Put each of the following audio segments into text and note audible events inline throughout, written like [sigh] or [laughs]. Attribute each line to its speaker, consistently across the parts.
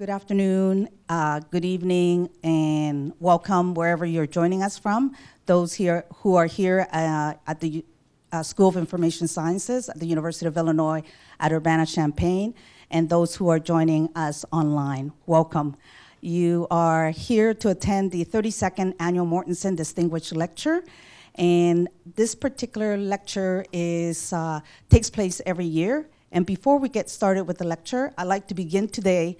Speaker 1: Good afternoon, uh, good evening, and welcome wherever you're joining us from. Those here who are here uh, at the uh, School of Information Sciences at the University of Illinois at Urbana-Champaign, and those who are joining us online, welcome. You are here to attend the 32nd Annual Mortenson Distinguished Lecture, and this particular lecture is, uh, takes place every year. And before we get started with the lecture, I'd like to begin today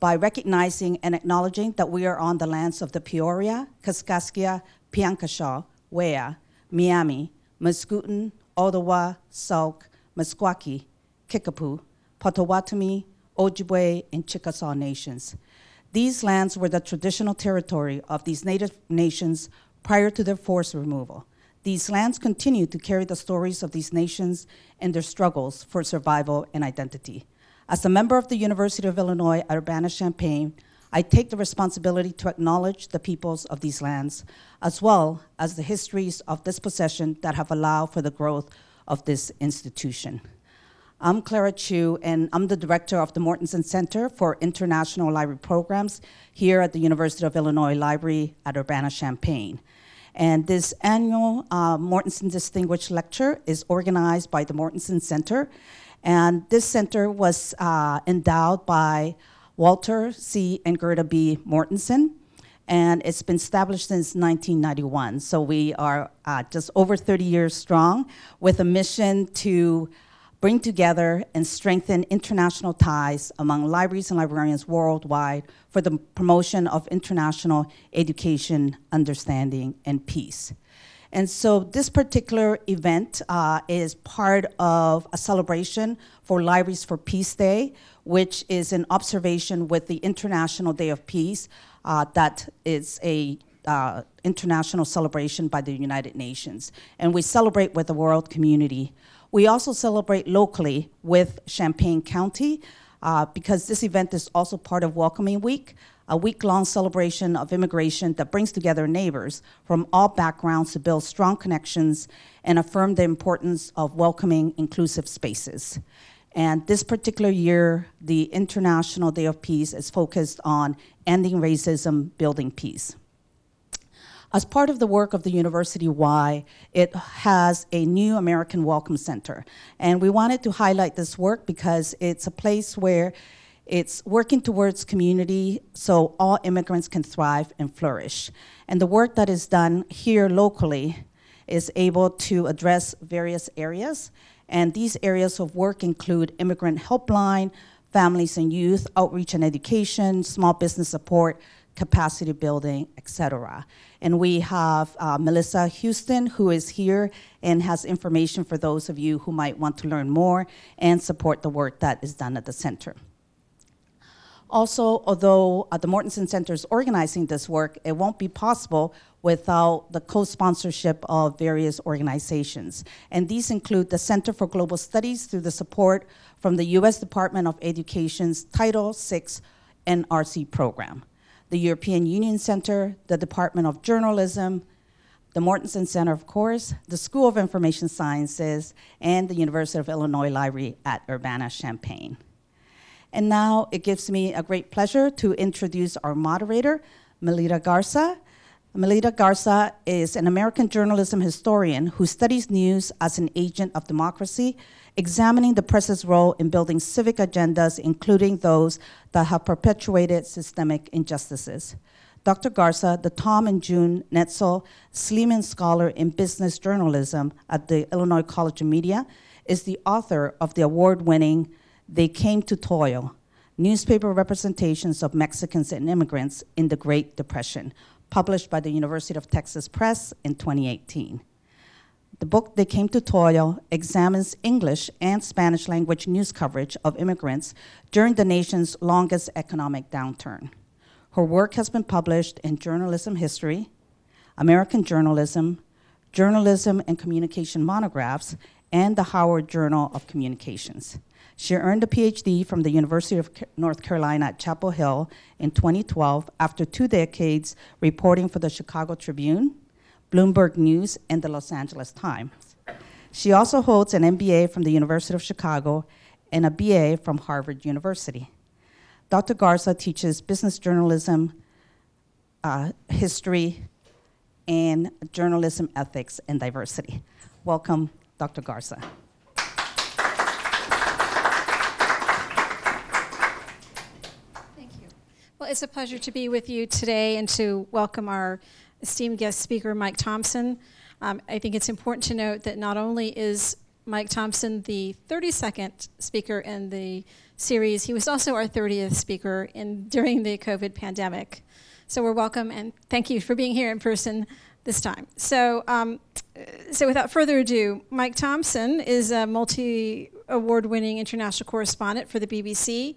Speaker 1: by recognizing and acknowledging that we are on the lands of the Peoria, Kaskaskia, Piankashaw, Wea, Miami, Mascoutin, Ottawa, Sauk, Meskwaki, Kickapoo, Potawatomi, Ojibwe, and Chickasaw nations. These lands were the traditional territory of these native nations prior to their forced removal. These lands continue to carry the stories of these nations and their struggles for survival and identity. As a member of the University of Illinois at Urbana-Champaign, I take the responsibility to acknowledge the peoples of these lands, as well as the histories of dispossession that have allowed for the growth of this institution. I'm Clara Chu, and I'm the director of the Mortenson Center for International Library Programs here at the University of Illinois Library at Urbana-Champaign. And this annual uh, Mortenson Distinguished Lecture is organized by the Mortenson Center and this center was uh, endowed by Walter C. and Gerda B. Mortenson, and it's been established since 1991. So we are uh, just over 30 years strong with a mission to bring together and strengthen international ties among libraries and librarians worldwide for the promotion of international education, understanding, and peace. And so this particular event uh, is part of a celebration for Libraries for Peace Day, which is an observation with the International Day of Peace uh, that is a uh, international celebration by the United Nations. And we celebrate with the world community. We also celebrate locally with Champaign County uh, because this event is also part of Welcoming Week, a week-long celebration of immigration that brings together neighbors from all backgrounds to build strong connections and affirm the importance of welcoming inclusive spaces. And this particular year, the International Day of Peace is focused on ending racism, building peace. As part of the work of the University Y, it has a new American Welcome Center. And we wanted to highlight this work because it's a place where it's working towards community so all immigrants can thrive and flourish. And the work that is done here locally is able to address various areas. And these areas of work include immigrant helpline, families and youth, outreach and education, small business support, capacity building, etc. And we have uh, Melissa Houston, who is here and has information for those of you who might want to learn more and support the work that is done at the center. Also, although uh, the Mortenson Center is organizing this work, it won't be possible without the co-sponsorship of various organizations. And these include the Center for Global Studies through the support from the U.S. Department of Education's Title VI NRC program, the European Union Center, the Department of Journalism, the Mortenson Center, of course, the School of Information Sciences, and the University of Illinois Library at Urbana-Champaign. And now it gives me a great pleasure to introduce our moderator, Melita Garza. Melita Garza is an American journalism historian who studies news as an agent of democracy, examining the press's role in building civic agendas, including those that have perpetuated systemic injustices. Dr. Garza, the Tom and June Netzel Sleeman Scholar in Business Journalism at the Illinois College of Media, is the author of the award-winning they came to toil, newspaper representations of Mexicans and immigrants in the Great Depression, published by the University of Texas Press in 2018. The book, They Came to Toil, examines English and Spanish language news coverage of immigrants during the nation's longest economic downturn. Her work has been published in Journalism History, American Journalism, Journalism and Communication Monographs, and the Howard Journal of Communications. She earned a PhD from the University of North Carolina at Chapel Hill in 2012 after two decades reporting for the Chicago Tribune, Bloomberg News, and the Los Angeles Times. She also holds an MBA from the University of Chicago and a BA from Harvard University. Dr. Garza teaches business journalism, uh, history, and journalism ethics and diversity. Welcome, Dr. Garza.
Speaker 2: Thank you. Well, it's a pleasure to be with you today and to welcome our esteemed guest speaker, Mike Thomson. Um, I think it's important to note that not only is Mike Thomson the 32nd speaker in the series, he was also our 30th speaker in, during the COVID pandemic. So we're welcome and thank you for being here in person this time. So, um, so without further ado, Mike Thomson is a multi-award winning international correspondent for the BBC,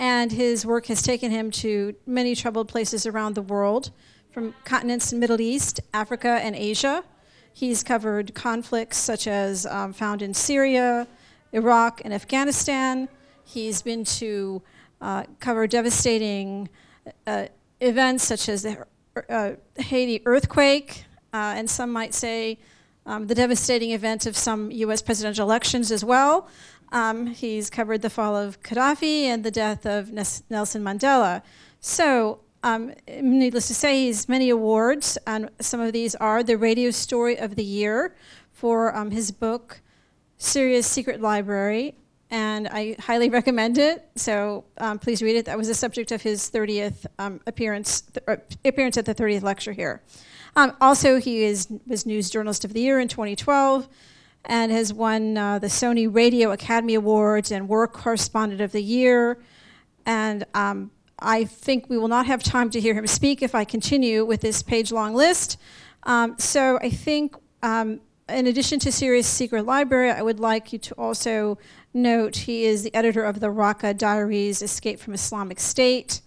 Speaker 2: and his work has taken him to many troubled places around the world, from continents in Middle East, Africa, and Asia. He's covered conflicts such as um, found in Syria, Iraq, and Afghanistan. He's been to uh, cover devastating uh, events such as the uh, Haiti earthquake, uh, and some might say um, the devastating event of some U.S. presidential elections as well. Um, he's covered the fall of Gaddafi and the death of Nelson Mandela. So, um, needless to say, he's many awards, and some of these are the Radio Story of the Year for um, his book, Syria's Secret Library, and I highly recommend it. So um, please read it. That was the subject of his 30th um, appearance th- appearance at the 30th lecture here. Um, also, he is was News Journalist of the Year in 2012, and has won uh, the Sony Radio Academy Awards and Work Correspondent of the Year. And um, I think we will not have time to hear him speak if I continue with this page-long list. Um, so I think. Um, in addition to Syria's Secret Library, I would like you to also note he is the editor of the Raqqa Diaries Escape from Islamic State.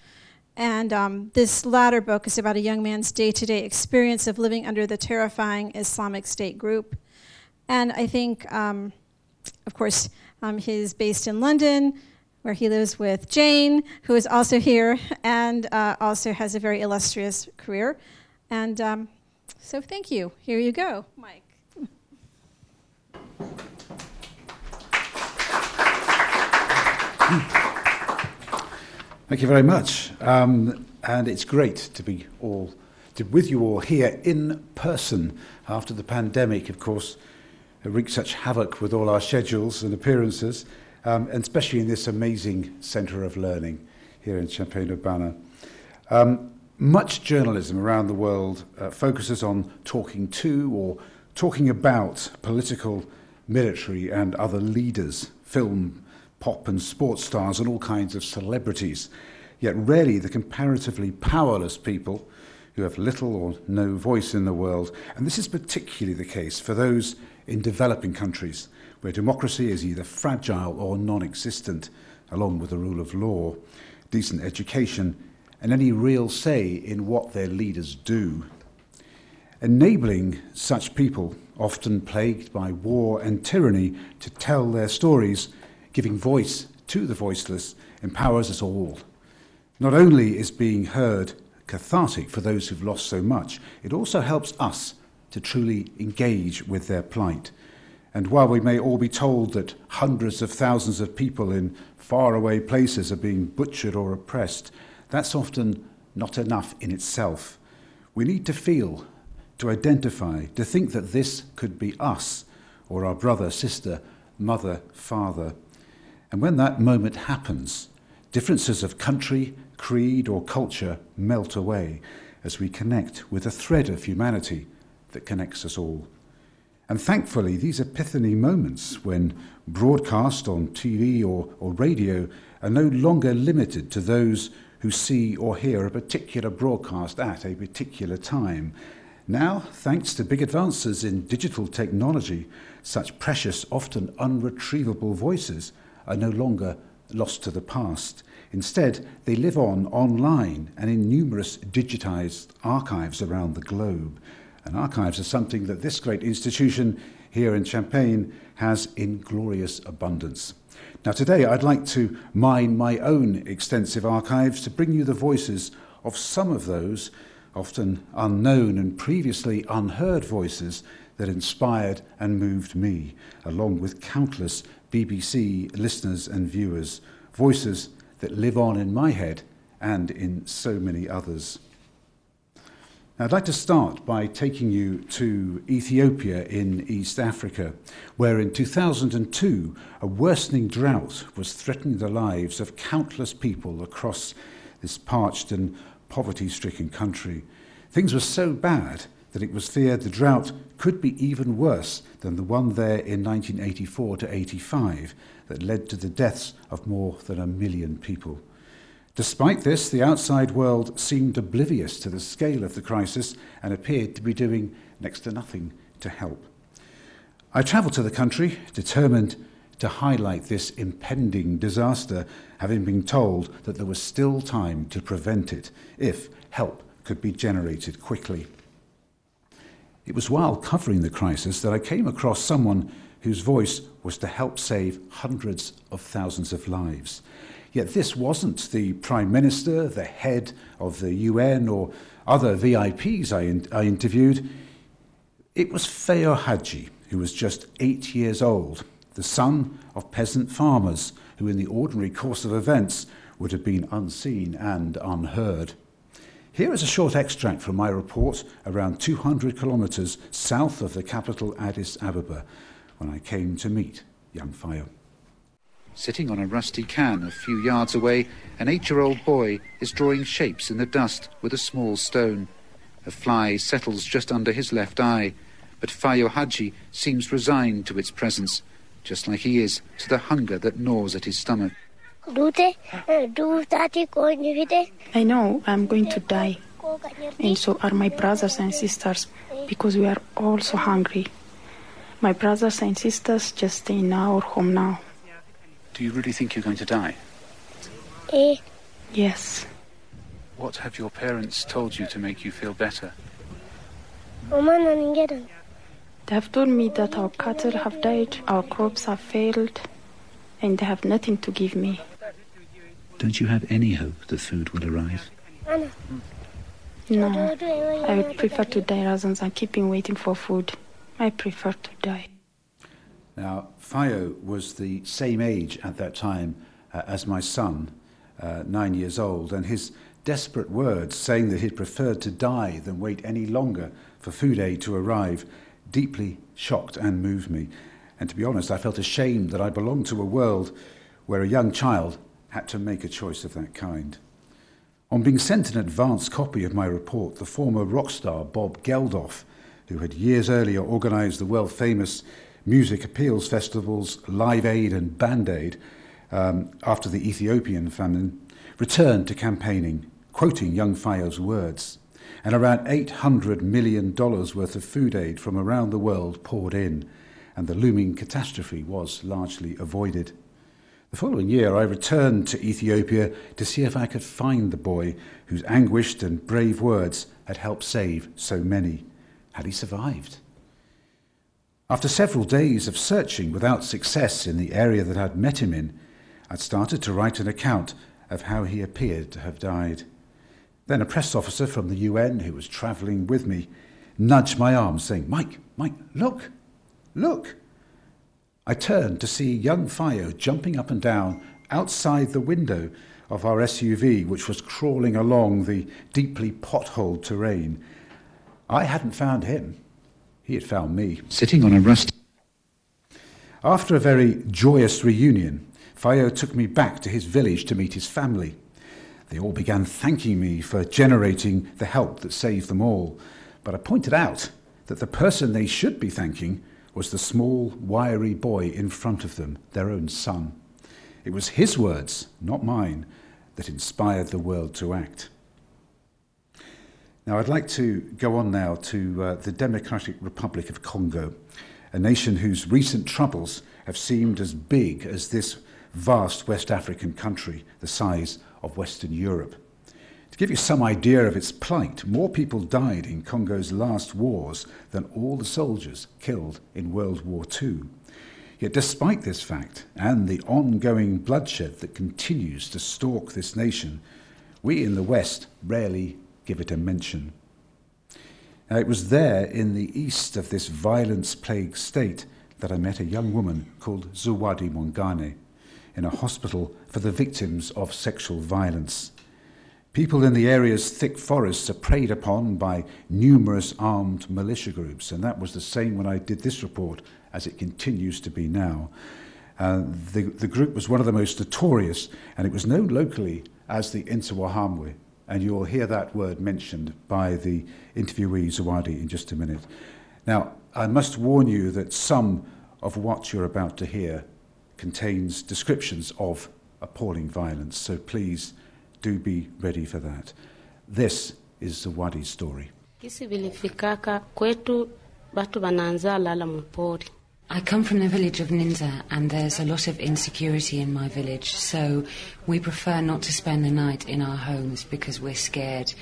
Speaker 2: And um, this latter book is about a young man's day to day experience of living under the terrifying Islamic State group. And I think, um, of course, um, he's based in London, where he lives with Jane, who is also here [laughs] and uh, also has a very illustrious career. And um, so, thank you. Here you go, Mike.
Speaker 3: Thank you very much. Um, and it's great to be all to, with you all here in person after the pandemic, of course, Uh, wreak such havoc with all our schedules and appearances, um, and especially in this amazing centre of learning here in Champaign-Urbana. Um, much journalism around the world uh, focuses on talking to or talking about political, military and other leaders, film, pop and sports stars and all kinds of celebrities. Yet rarely the comparatively powerless people who have little or no voice in the world. And this is particularly the case for those in developing countries where democracy is either fragile or non existent, along with the rule of law, decent education, and any real say in what their leaders do. Enabling such people, often plagued by war and tyranny, to tell their stories giving voice to the voiceless empowers us all. Not only is being heard cathartic for those who've lost so much, it also helps us to truly engage with their plight. And while we may all be told that hundreds of thousands of people in faraway places are being butchered or oppressed, that's often not enough in itself. We need to feel, to identify, to think that this could be us or our brother, sister, mother, father. And when that moment happens, differences of country, creed, or culture melt away as we connect with a thread of humanity that connects us all. And thankfully, these epiphany moments, when broadcast on TV or, or radio, are no longer limited to those who see or hear a particular broadcast at a particular time. Now, thanks to big advances in digital technology, such precious, often unretrievable voices are no longer lost to the past. Instead, they live on online and in numerous digitized archives around the globe. And archives are something that this great institution here in Champaign has in glorious abundance. Now, today I'd like to mine my own extensive archives to bring you the voices of some of those, often unknown and previously unheard voices, that inspired and moved me, along with countless BBC listeners and viewers, voices that live on in my head and in so many others. Now, I'd like to start by taking you to Ethiopia in East Africa, where in 2002 a worsening drought was threatening the lives of countless people across this parched and poverty stricken country. Things were so bad that it was feared the drought could be even worse than the one there in 1984 to 85 that led to the deaths of more than a million people. Despite this, the outside world seemed oblivious to the scale of the crisis and appeared to be doing next to nothing to help. I travelled to the country determined to highlight this impending disaster, having been told that there was still time to prevent it if help could be generated quickly. It was while covering the crisis that I came across someone whose voice was to help save hundreds of thousands of lives. Yet this wasn't the Prime Minister, the head of the UN, or other VIPs I, in, I interviewed. It was Fayo Haji, who was just eight years old, the son of peasant farmers, who in the ordinary course of events would have been unseen and unheard. Here is a short extract from my report around 200 kilometres south of the capital Addis Ababa when I came to meet young Feo.
Speaker 4: Sitting on a rusty can a few yards away, an eight-year-old boy is drawing shapes in the dust with a small stone. A fly settles just under his left eye, but Fayo Haji seems resigned to its presence, just like he is to the hunger that gnaws at his stomach.
Speaker 5: I
Speaker 6: know I'm going to die, and so are my brothers and sisters, because we are all so hungry. My brothers and sisters just stay in our home now.
Speaker 4: Do you really think you're going to die?
Speaker 5: Eh.
Speaker 6: Yes.
Speaker 4: What have your parents told you to make you feel better?
Speaker 6: They have told me that our cattle have died, our crops have failed, and they have nothing to give me.
Speaker 4: Don't you have any hope that food will arrive?
Speaker 6: No, I would prefer to die rather than keeping waiting for food. I prefer to die.
Speaker 3: Now, Fayo was the same age at that time uh, as my son, uh, nine years old, and his desperate words saying that he'd preferred to die than wait any longer for food aid to arrive deeply shocked and moved me. And to be honest, I felt ashamed that I belonged to a world where a young child had to make a choice of that kind. On being sent an advance copy of my report, the former rock star Bob Geldof, who had years earlier organised the world famous music appeals festivals Live Aid and Band Aid um, after the Ethiopian famine, returned to campaigning, quoting young Fayo's words. And around $800 million worth of food aid from around the world poured in, and the looming catastrophe was largely avoided. The following year, I returned to Ethiopia to see if I could find the boy whose anguished and brave words had helped save so many. Had he survived? After several days of searching without success in the area that I'd met him in, I'd started to write an account of how he appeared to have died. Then a press officer from the UN who was travelling with me nudged my arm, saying, Mike, Mike, look, look. I turned to see young Fayo jumping up and down outside the window of our SUV, which was crawling along the deeply potholed terrain. I hadn't found him. He had found me.
Speaker 4: Sitting on a rusty.
Speaker 3: After a very joyous reunion, Fayo took me back to his village to meet his family. They all began thanking me for generating the help that saved them all. But I pointed out that the person they should be thanking was the small, wiry boy in front of them, their own son. It was his words, not mine, that inspired the world to act. Now, I'd like to go on now to uh, the Democratic Republic of Congo, a nation whose recent troubles have seemed as big as this vast West African country, the size of Western Europe. To give you some idea of its plight, more people died in Congo's last wars than all the soldiers killed in World War II. Yet, despite this fact and the ongoing bloodshed that continues to stalk this nation, we in the West rarely give it a mention. Now, it was there in the east of this violence plagued state that I met a young woman called Zawadi Mongane. in a hospital for the victims of sexual violence. People in the area's thick forests are preyed upon by numerous armed militia groups, and that was the same when I did this report, as it continues to be now. Uh, the, the group was one of the most notorious, and it was known locally as the Interahamwe, and you'll hear that word mentioned by the interviewee Zawadi in just a minute. Now, I must warn you that some of what you're about to hear contains descriptions of appalling violence, so please do be ready for that. This is Zawadi's story.
Speaker 5: Kisi kwetu lala.
Speaker 7: I come from the village of Ninza, and there's a lot of insecurity in my village, so we prefer not to spend the night in our homes because we're scared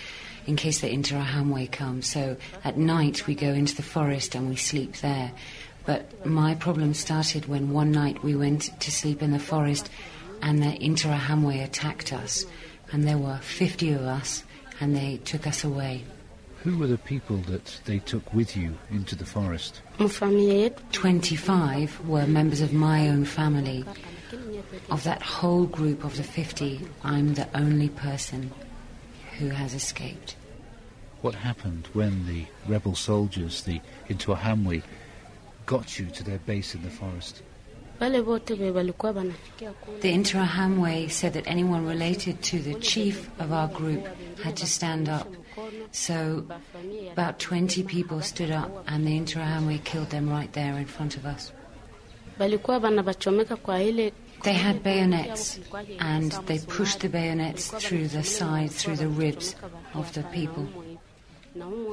Speaker 7: in case the Interahamwe come. So at night we go into the forest and we sleep there. But my problem started when one night we went to sleep in the forest and the Interahamwe attacked us, and there were 50 of us, and they took us away.
Speaker 8: Who were the people that they took with you into the forest?
Speaker 5: Mfamilia yetu
Speaker 7: 25 were members of my own family. Of that whole group of the 50, I'm the only person who has escaped.
Speaker 8: What happened when the rebel soldiers, the Interahamwe, got you to their base in the forest?
Speaker 5: wale wote be walikuwa banafikia kule.
Speaker 7: The Interahamwe said that anyone related to the chief of our group had to stand up. So about 20 people stood up and the Interahamwe killed them right there in front of us.
Speaker 5: Balikuwa banabachomeka kwa ile
Speaker 7: They had bayonets and they pushed the bayonets through the side, through the ribs of the people.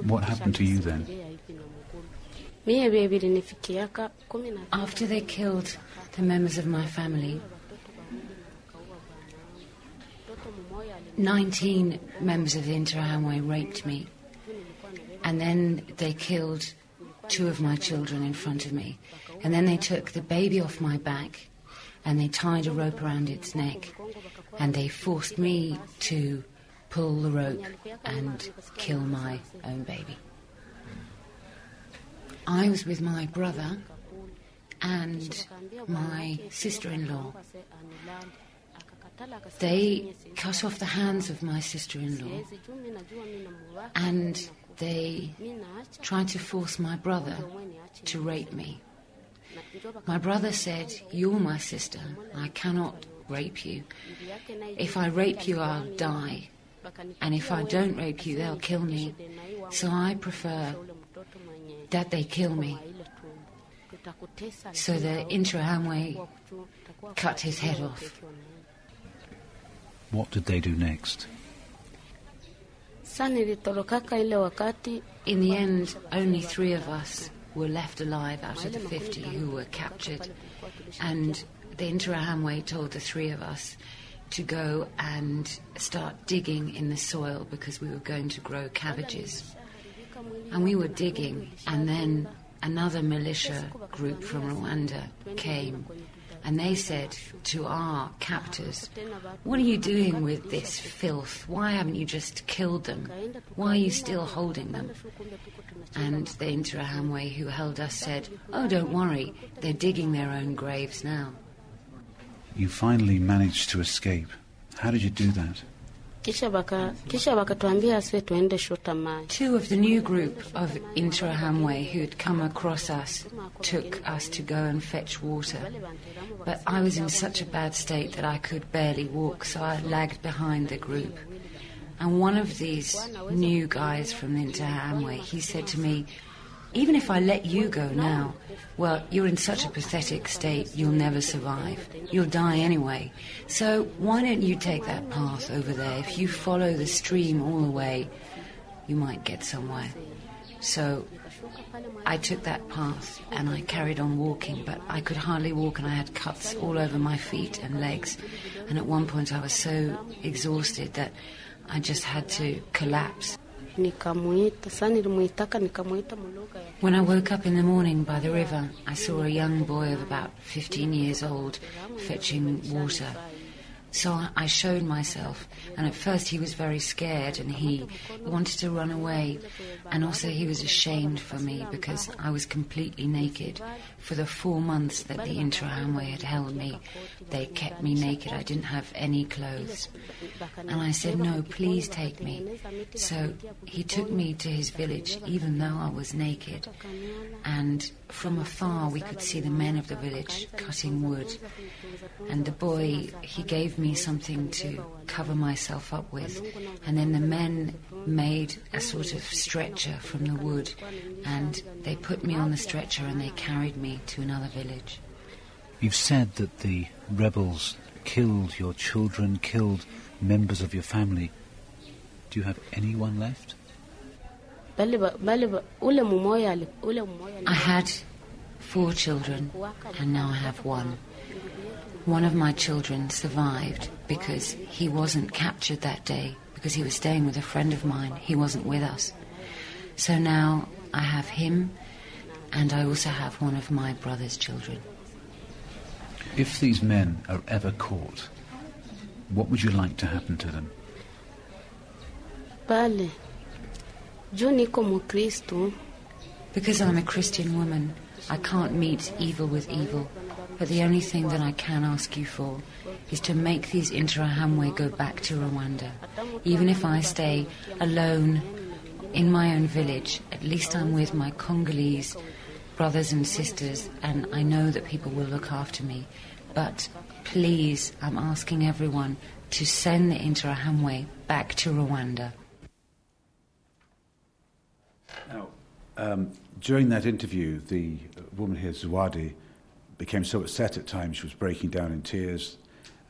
Speaker 8: What happened to you then?
Speaker 5: Mie bie bilinifikiaka kumi na
Speaker 7: After they killed the members of my family, 19 members of the Interahamwe raped me. And then they killed two of my children in front of me. And then they took the baby off my back and they tied a rope around its neck. And they forced me to pull the rope and kill my own baby. I was with my brother and my sister in law. They cut off the hands of my sister in law and they tried to force my brother to rape me. My brother said, You're my sister. I cannot rape you. If I rape you, I'll die. And if I don't rape you, they'll kill me. So I prefer that they kill me. So the Interahamwe cut his head off.
Speaker 8: What did they do next?
Speaker 5: Sa nilitorokaka ile wakati
Speaker 7: In the end, only three of us were left alive out of the 50 who were captured. And the Interahamwe told the three of us to go and start digging in the soil because we were going to grow cabbages. And we were digging, and then another militia group from Rwanda came, and they said to our captors, What are you doing with this filth? Why haven't you just killed them? Why are you still holding them? And the Interahamwe who held us said, Oh, don't worry, they're digging their own graves now.
Speaker 8: You finally managed to escape. How did you do that?
Speaker 5: Kisha tuende shota.
Speaker 7: Two of the new group of Interahamwe who'd come across us took us to go and fetch water. But I was in such a bad state that I could barely walk, so I lagged behind the group. And one of these new guys from Interahamwe, he said to me, even if I let you go now, well, you're in such a pathetic state, you'll never survive. You'll die anyway. So why don't you take that path over there? If you follow the stream all the way, you might get somewhere. So I took that path and I carried on walking, but I could hardly walk and I had cuts all over my feet and legs. And at one point I was so exhausted that I just had to collapse.
Speaker 5: Nikamuita sa nilimuitaka nikamuita muluga ya
Speaker 7: When I woke up in the morning by the river, I saw a young boy of about 15 years old fetching water. So I- I showed myself, and at first he was very scared and he wanted to run away. And also he was ashamed for me because I was completely naked. For the four months that the Interahamwe had held me, they kept me naked. I didn't have any clothes. And I said, No, please take me. So he took me to his village, even though I was naked. And from afar, we could see the men of the village cutting wood. And the boy, he gave me something to cover myself up with. And then the men made a sort of stretcher from the wood. And they put me on the stretcher and they carried me to another village.
Speaker 8: You've said that the rebels killed your children, killed members of your family. Do you have anyone left?
Speaker 7: I had four children, and now I have one. One of my children survived because he wasn't captured that day, because he was staying with a friend of mine. He wasn't with us. So now I have him, and I also have one of my brother's children.
Speaker 8: If these men are ever caught, what would you like to happen to them?
Speaker 5: pale juu niko mkristo
Speaker 7: Because I'm a Christian woman, I can't meet evil with evil. But the only thing that I can ask you for is to make these Interahamwe go back to Rwanda. Even if I stay alone in my own village, at least I'm with my Congolese brothers and sisters, and I know that people will look after me. But please, I'm asking everyone to send the Interahamwe back to Rwanda.
Speaker 3: Now, um, during that interview, the woman here, Zawadi, became so upset at times she was breaking down in tears.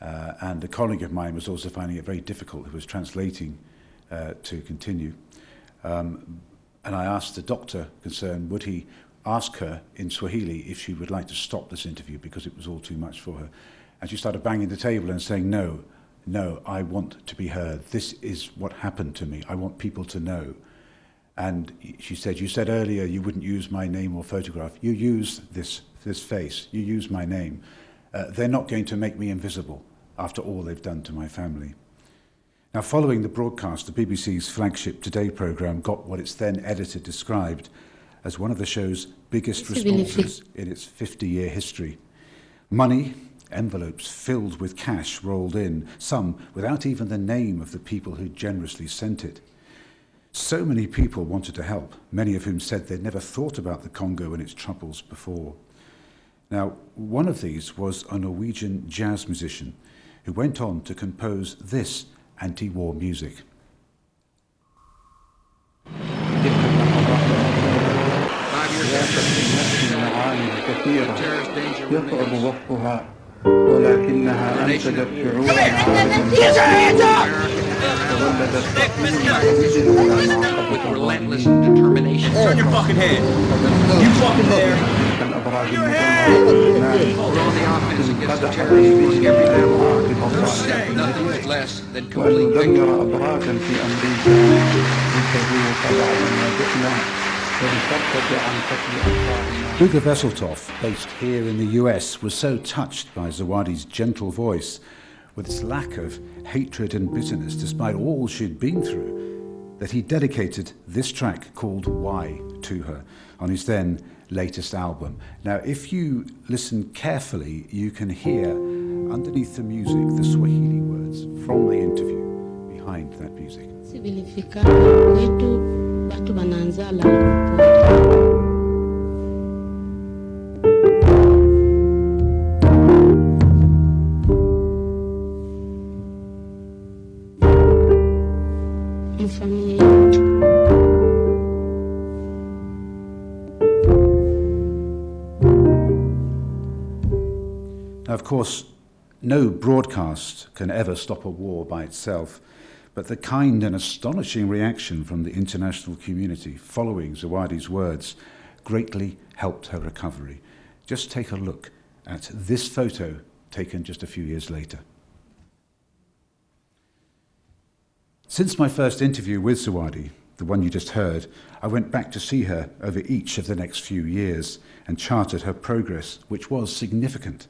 Speaker 3: Uh, and a colleague of mine was also finding it very difficult, who was translating uh, to continue. Um, and I asked the doctor concerned, would he ask her in Swahili if she would like to stop this interview because it was all too much for her. And she started banging the table and saying, No, no, I want to be heard. This is what happened to me. I want people to know. And she said, You said earlier you wouldn't use my name or photograph. You use this, this face. You use my name. Uh, they're not going to make me invisible after all they've done to my family. Now, following the broadcast, the BBC's flagship Today programme got what its then editor described as one of the show's biggest responses in its 50 year history. Money, envelopes filled with cash rolled in, some without even the name of the people who generously sent it. So many people wanted to help, many of whom said they'd never thought about the Congo and its troubles before. Now, one of these was a Norwegian jazz musician who went on to compose this anti war music.
Speaker 9: يصعب وصفها ولكنها أنتجت شعورا
Speaker 10: with relentless determination. Turn your fucking head. You fucking there. We're on the offense against the terrorists using every level. Nothing is less than complete
Speaker 9: وأن
Speaker 10: victory.
Speaker 3: Luka Veseltov, based here in the US, was so touched by Zawadi's gentle voice, with its lack of hatred and bitterness despite all she'd been through, that he dedicated this track called Why to her on his then latest album. Now, if you listen carefully, you can hear underneath the music the Swahili words from the interview behind that music
Speaker 5: yetu.
Speaker 3: Now, of course, no broadcast can ever stop a war by itself, but the kind and astonishing reaction from the international community following Zawadi's words greatly helped her recovery. Just take a look at this photo taken just a few years later. Since my first interview with Zawadi, the one you just heard, I went back to see her over each of the next few years and charted her progress, which was significant.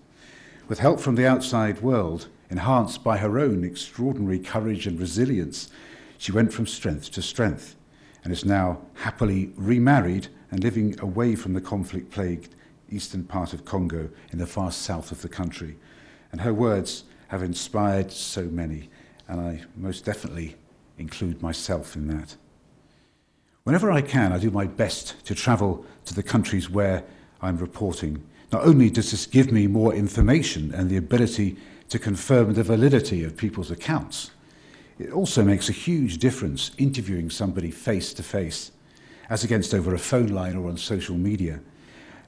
Speaker 3: With help from the outside world, enhanced by her own extraordinary courage and resilience, she went from strength to strength and is now happily remarried and living away from the conflict plagued eastern part of Congo in the far south of the country. And her words have inspired so many, and I most definitely include myself in that. Whenever I can, I do my best to travel to the countries where I'm reporting. Not only does this give me more information and the ability to confirm the validity of people's accounts, it also makes a huge difference interviewing somebody face to face, as against over a phone line or on social media.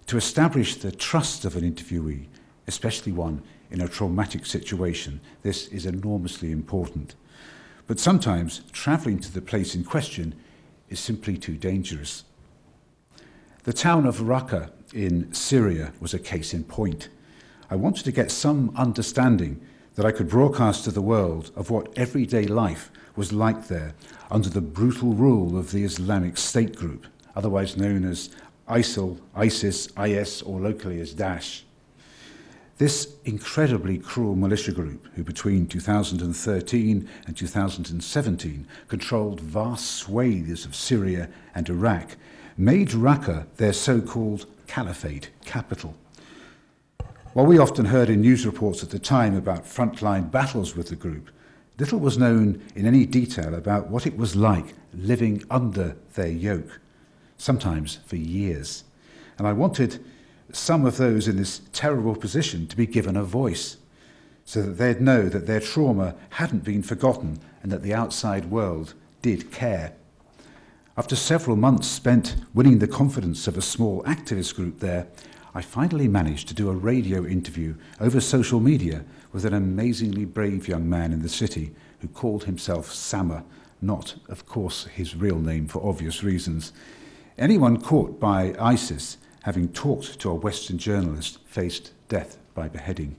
Speaker 3: To establish the trust of an interviewee, especially one in a traumatic situation, this is enormously important. But sometimes travelling to the place in question is simply too dangerous. The town of Raqqa in Syria was a case in point. I wanted to get some understanding that I could broadcast to the world of what everyday life was like there under the brutal rule of the Islamic State group, otherwise known as ISIL, ISIS, IS, or locally as Daesh. This incredibly cruel militia group, who between 2013 and 2017 controlled vast swathes of Syria and Iraq, made Raqqa their so called caliphate capital. While we often heard in news reports at the time about frontline battles with the group, little was known in any detail about what it was like living under their yoke, sometimes for years. And I wanted some of those in this terrible position to be given a voice so that they'd know that their trauma hadn't been forgotten and that the outside world did care. After several months spent winning the confidence of a small activist group there, I finally managed to do a radio interview over social media with an amazingly brave young man in the city who called himself Sama, not, of course, his real name for obvious reasons. Anyone caught by ISIS having talked to a Western journalist, faced death by beheading.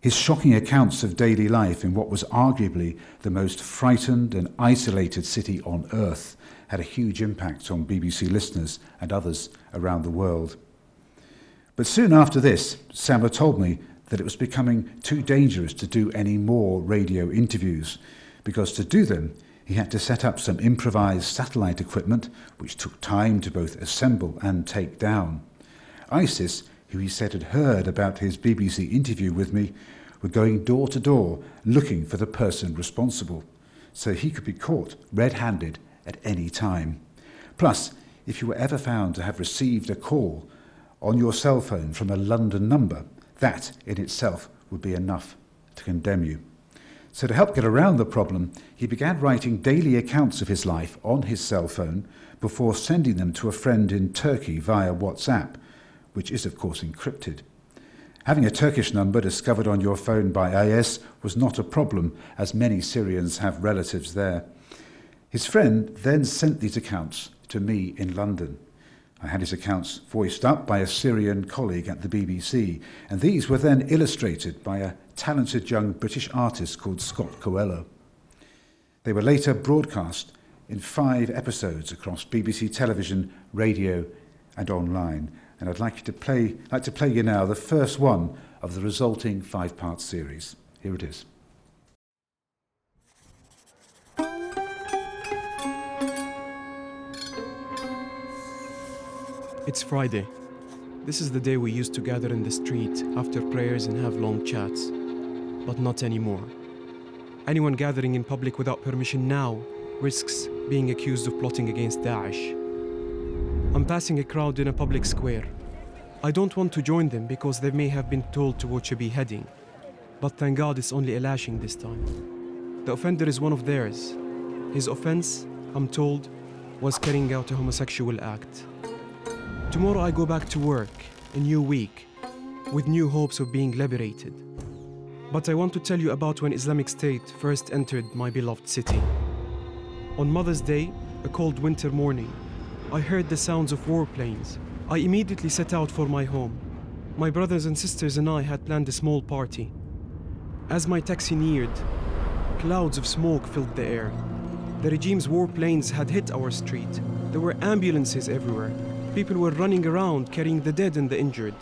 Speaker 3: His shocking accounts of daily life in what was arguably the most frightened and isolated city on earth had a huge impact on BBC listeners and others around the world. But soon after this, Sama told me that it was becoming too dangerous to do any more radio interviews, because to do them, he had to set up some improvised satellite equipment, which took time to both assemble and take down. ISIS, who he said had heard about his BBC interview with me, were going door to door looking for the person responsible, so he could be caught red handed at any time. Plus, if you were ever found to have received a call on your cell phone from a London number, that in itself would be enough to condemn you. So, to help get around the problem, he began writing daily accounts of his life on his cell phone before sending them to a friend in Turkey via WhatsApp, which is, of course, encrypted. Having a Turkish number discovered on your phone by IS was not a problem, as many Syrians have relatives there. His friend then sent these accounts to me in London. I had his accounts voiced up by a Syrian colleague at the BBC, and these were then illustrated by a talented young British artist called Scott Coello. They were later broadcast in five episodes across BBC television, radio, and online. And I'd like, you to play, like to play you now the first one of the resulting five part series. Here it is.
Speaker 11: It's Friday. This is the day we used to gather in the street after prayers and have long chats. But not anymore. Anyone gathering in public without permission now risks being accused of plotting against Daesh. I'm passing a crowd in a public square. I don't want to join them because they may have been told to watch a beheading. But thank God it's only a lashing this time. The offender is one of theirs. His offense, I'm told, was carrying out a homosexual act. Tomorrow I go back to work, a new week, with new hopes of being liberated. But I want to tell you about when Islamic State first entered my beloved city. On Mother's Day, a cold winter morning, I heard the sounds of warplanes. I immediately set out for my home. My brothers and sisters and I had planned a small party. As my taxi neared, clouds of smoke filled the air. The regime's warplanes had hit our street. There were ambulances everywhere. People were running around carrying the dead and the injured.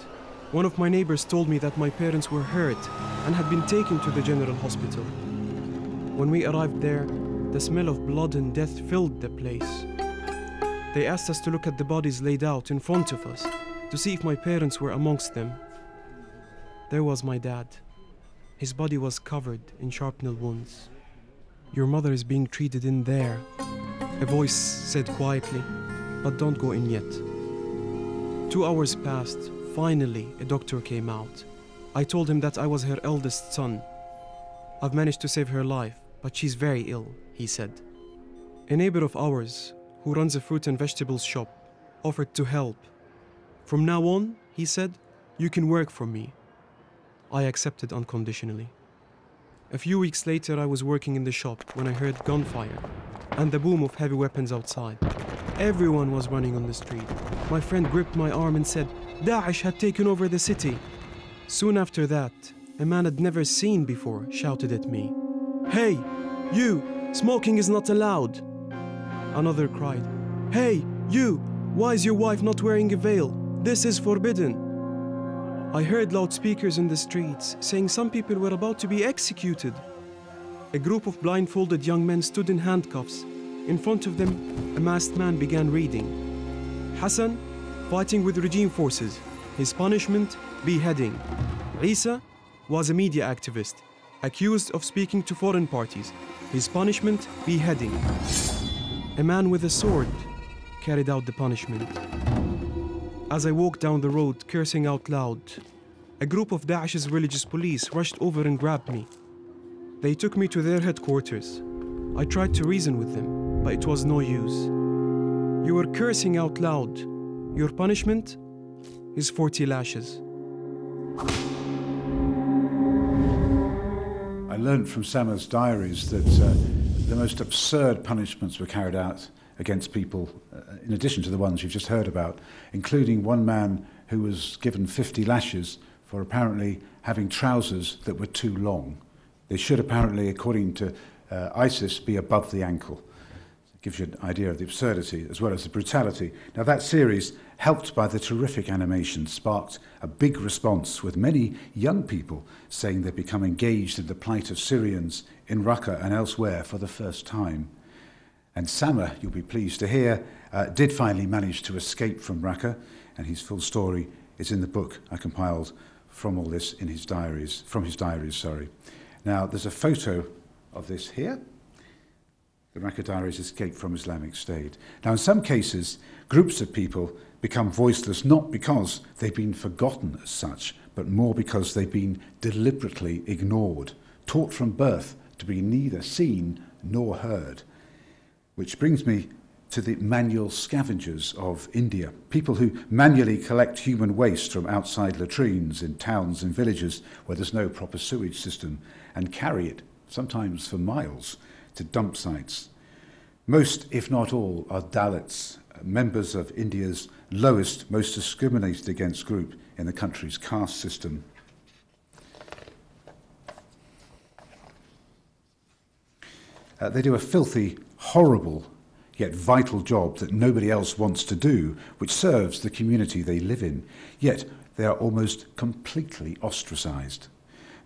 Speaker 11: One of my neighbors told me that my parents were hurt and had been taken to the general hospital. When we arrived there, the smell of blood and death filled the place. They asked us to look at the bodies laid out in front of us to see if my parents were amongst them. There was my dad. His body was covered in shrapnel wounds. Your mother is being treated in there, a voice said quietly, but don't go in yet. Two hours passed. Finally, a doctor came out. I told him that I was her eldest son. I've managed to save her life, but she's very ill, he said. A neighbor of ours, who runs a fruit and vegetables shop, offered to help. From now on, he said, you can work for me. I accepted unconditionally. A few weeks later, I was working in the shop when I heard gunfire and the boom of heavy weapons outside. Everyone was running on the street. My friend gripped my arm and said, Daesh had taken over the city. Soon after that, a man I'd never seen before shouted at me, Hey, you, smoking is not allowed. Another cried, Hey, you, why is your wife not wearing a veil? This is forbidden. I heard loudspeakers in the streets saying some people were about to be executed. A group of blindfolded young men stood in handcuffs. In front of them, a masked man began reading Hassan, fighting with regime forces. His punishment, beheading. Isa was a media activist, accused of speaking to foreign parties. His punishment, beheading. A man with a sword carried out the punishment. As I walked down the road, cursing out loud, a group of Daesh's religious police rushed over and grabbed me. They took me to their headquarters. I tried to reason with them, but it was no use. You were cursing out loud. Your punishment is 40 lashes.
Speaker 3: I learned from Sama's diaries that uh, the most absurd punishments were carried out against people, uh, in addition to the ones you've just heard about, including one man who was given 50 lashes for apparently having trousers that were too long. They should apparently, according to uh, ISIS, be above the ankle. Gives you an idea of the absurdity as well as the brutality. Now, that series, helped by the terrific animation, sparked a big response with many young people saying they'd become engaged in the plight of Syrians in Raqqa and elsewhere for the first time. And Sama, you'll be pleased to hear, uh, did finally manage to escape from Raqqa, and his full story is in the book I compiled from all this in his diaries, from his diaries, sorry. Now, there's a photo of this here. The Raqqa Diaries escape from Islamic State. Now, in some cases, groups of people become voiceless not because they've been forgotten as such, but more because they've been deliberately ignored, taught from birth to be neither seen nor heard. Which brings me to the manual scavengers of India, people who manually collect human waste from outside latrines in towns and villages where there's no proper sewage system and carry it, sometimes for miles, to dump sites. Most, if not all, are Dalits, members of India's lowest, most discriminated against group in the country's caste system. Uh, they do a filthy, horrible, yet vital job that nobody else wants to do, which serves the community they live in. Yet they are almost completely ostracized.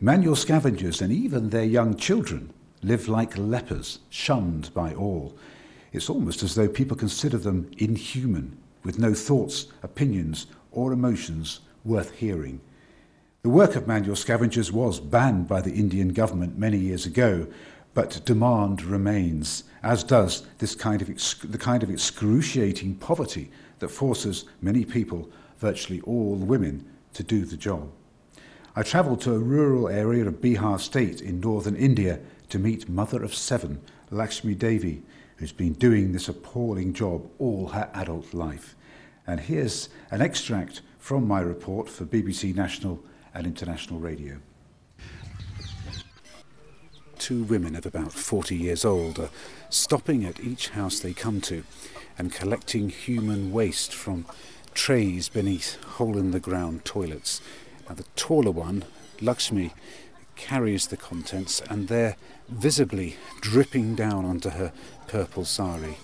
Speaker 3: Manual scavengers and even their young children live like lepers, shunned by all. It's almost as though people consider them inhuman, with no thoughts, opinions, or emotions worth hearing. The work of manual scavengers was banned by the Indian government many years ago, but demand remains, as does this kind of the kind of excruciating poverty that forces many people, virtually all women, to do the job. I travelled to a rural area of Bihar state in northern India to meet mother of seven, Lakshmi Devi, who's been doing this appalling job all her adult life. And here's an extract from my report for BBC National and International Radio. Two women of about 40 years old are stopping at each house they come to and collecting human waste from trays beneath hole in the ground toilets. Now, the taller one, Lakshmi, carries the contents and they're visibly dripping down onto her purple sari.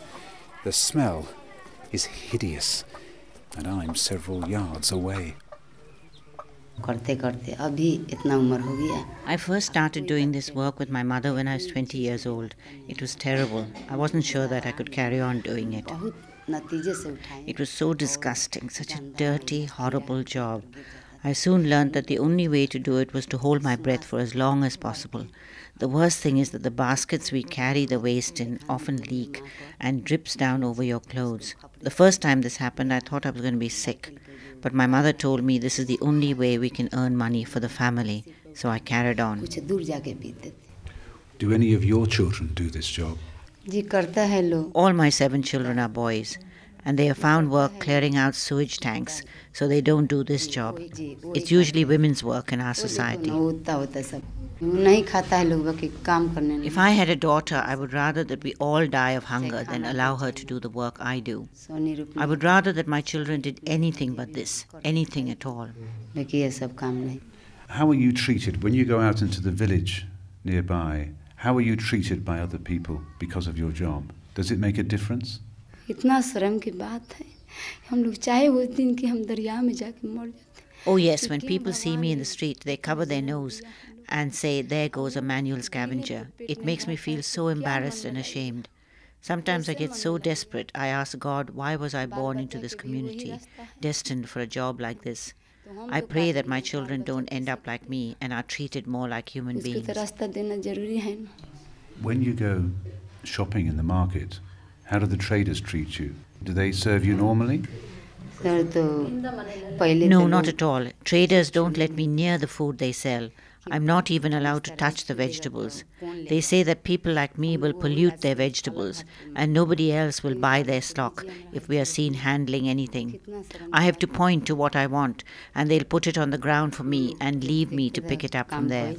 Speaker 3: The smell is hideous, and I'm several yards away.
Speaker 12: I first started doing this work with my mother when I was 20 years old. It was terrible. I wasn't sure that I could carry on doing it. It was so disgusting, such a dirty, horrible job. I soon learned that the only way to do it was to hold my breath for as long as possible. The worst thing is that the baskets we carry the waste in often leak and drips down over your clothes. The first time this happened, I thought I was going to be sick. But my mother told me this is the only way we can earn money for the family, so I carried on.
Speaker 3: Do any of your children do this job?
Speaker 12: All my seven children are boys, and they have found work clearing out sewage tanks, so they don't do this job. It's usually women's work in our society. If I had a daughter, I would rather that we all die of hunger than allow her to do the work I do. I would rather that my children did anything but this, anything at all.
Speaker 3: How are you treated when you go out into the village nearby? How are you treated by other people because of your job? Does it make a difference?
Speaker 13: इतना शर्म की बात है हम लोग चाहे उस दिन कि हम दरिया में जाके मर जाते
Speaker 12: Oh, yes, when people see me in the street, they cover their nose and say, There goes a manual scavenger. It makes me feel so embarrassed and ashamed. Sometimes I get so desperate, I ask God, Why was I born into this community, destined for a job like this? I pray that my children don't end up like me and are treated more like human beings.
Speaker 3: When you go shopping in the market, how do the traders treat you? Do they serve you normally?
Speaker 12: No, not at all. Traders don't let me near the food they sell. I'm not even allowed to touch the vegetables. They say that people like me will pollute their vegetables and nobody else will buy their stock if we are seen handling anything. I have to point to what I want and they'll put it on the ground for me and leave me to pick it up from there.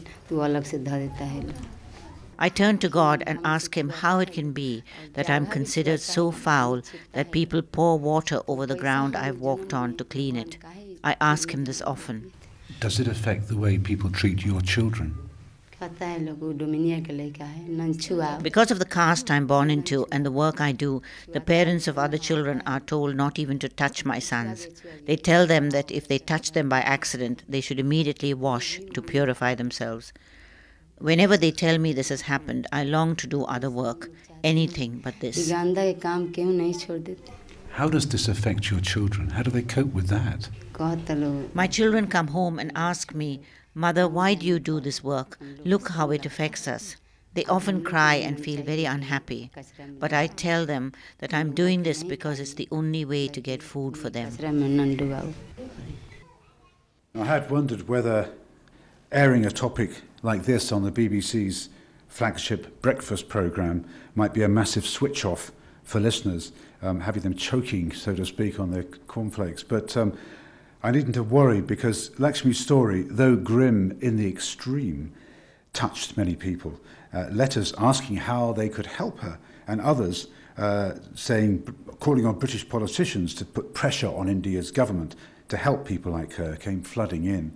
Speaker 12: I turn to God and ask Him how it can be that I'm considered so foul that people pour water over the ground I've walked on to clean it. I ask Him this often.
Speaker 3: Does it affect the way people treat your children?
Speaker 12: Because of the caste I'm born into and the work I do, the parents of other children are told not even to touch my sons. They tell them that if they touch them by accident, they should immediately wash to purify themselves. Whenever they tell me this has happened, I long to do other work, anything but this.
Speaker 3: How does this affect your children? How do they cope with that?
Speaker 12: My children come home and ask me, Mother, why do you do this work? Look how it affects us. They often cry and feel very unhappy, but I tell them that I'm doing this because it's the only way to get food for them.
Speaker 3: I had wondered whether airing a topic like this on the BBC's flagship breakfast programme might be a massive switch off for listeners, um, having them choking, so to speak, on their cornflakes. But um, I needn't to worry because Lakshmi's story, though grim in the extreme, touched many people. Uh, letters asking how they could help her, and others uh, saying, calling on British politicians to put pressure on India's government to help people like her, came flooding in.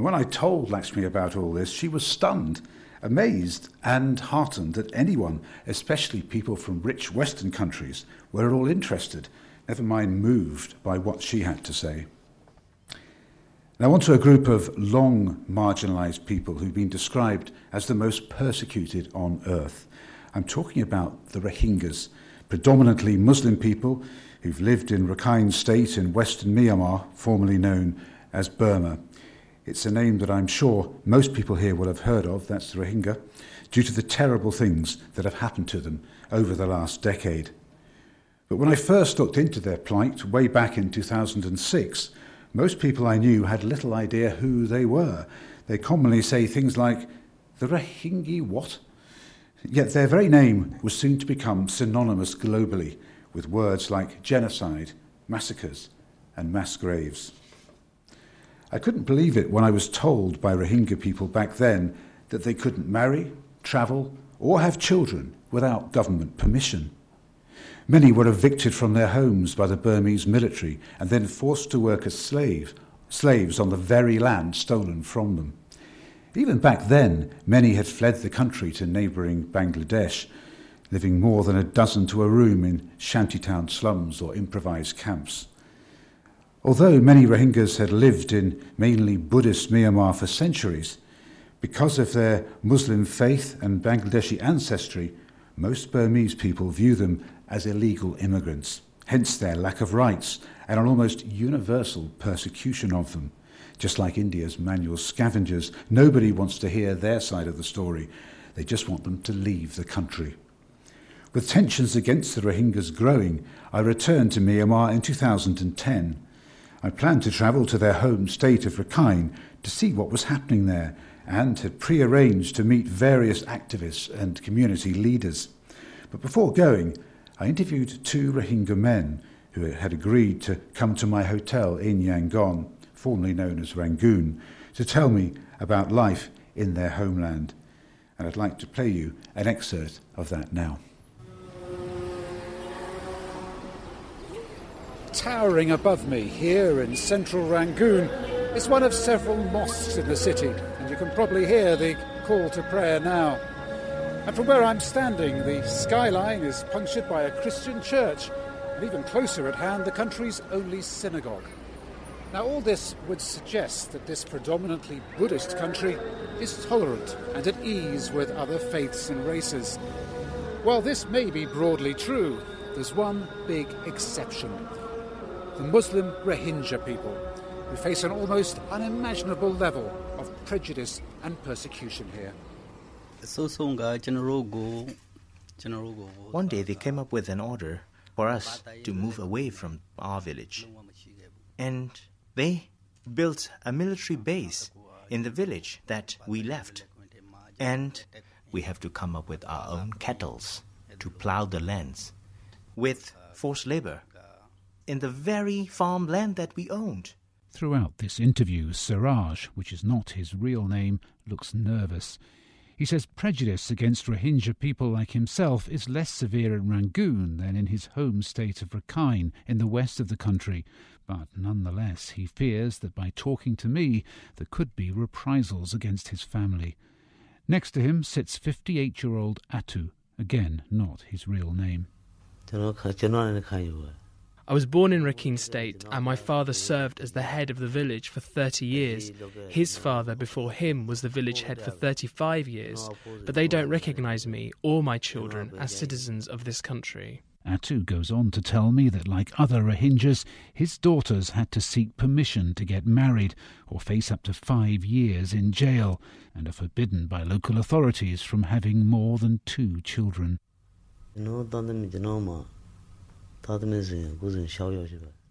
Speaker 3: And when I told Lakshmi about all this, she was stunned, amazed, and heartened that anyone, especially people from rich Western countries, were at all interested, never mind moved by what she had to say. Now, on to a group of long marginalized people who've been described as the most persecuted on earth. I'm talking about the Rohingyas, predominantly Muslim people who've lived in Rakhine State in western Myanmar, formerly known as Burma. It's a name that I'm sure most people here will have heard of, that's the Rohingya, due to the terrible things that have happened to them over the last decade. But when I first looked into their plight way back in 2006, most people I knew had little idea who they were. They commonly say things like, the Rohingya what? Yet their very name was soon to become synonymous globally with words like genocide, massacres, and mass graves. I couldn't believe it when I was told by Rohingya people back then that they couldn't marry, travel, or have children without government permission. Many were evicted from their homes by the Burmese military and then forced to work as slave, slaves on the very land stolen from them. Even back then, many had fled the country to neighbouring Bangladesh, living more than a dozen to a room in shantytown slums or improvised camps. Although many Rohingyas had lived in mainly Buddhist Myanmar for centuries, because of their Muslim faith and Bangladeshi ancestry, most Burmese people view them as illegal immigrants, hence their lack of rights and an almost universal persecution of them. Just like India's manual scavengers, nobody wants to hear their side of the story. They just want them to leave the country. With tensions against the Rohingyas growing, I returned to Myanmar in 2010. I planned to travel to their home state of Rakhine to see what was happening there and had pre-arranged to meet various activists and community leaders. But before going, I interviewed two Rohingya men who had agreed to come to my hotel in Yangon, formerly known as Rangoon, to tell me about life in their homeland. And I'd like to play you an excerpt of that now. Towering above me here in central Rangoon is one of several mosques in the city, and you can probably hear the call to prayer now. And from where I'm standing, the skyline is punctured by a Christian church, and even closer at hand, the country's only synagogue. Now, all this would suggest that this predominantly Buddhist country is tolerant and at ease with other faiths and races. While this may be broadly true, there's one big exception the Muslim Rohingya people, who face an almost unimaginable level of prejudice and persecution here.
Speaker 14: One day they came up with an order for us to move away from our village. And they built a military base in the village that we left. And we have to come up with our own kettles to plow the lands with forced labor in the very farmland that we owned.
Speaker 15: Throughout this interview, Siraj, which is not his real name, looks nervous. He says prejudice against Rohingya people like himself is less severe in Rangoon than in his home state of Rakhine in the west of the country. But nonetheless, he fears that by talking to me, there could be reprisals against his family. Next to him sits 58 year old Atu, again not his real name.
Speaker 16: I was born in Rakhine State, and my father served as the head of the village for 30 years. His father, before him, was the village head for 35 years, but they don't recognize me or my children as citizens of this country.
Speaker 15: Atu goes on to tell me that, like other Rohingyas, his daughters had to seek permission to get married or face up to five years in jail and are forbidden by local authorities from having more than two children.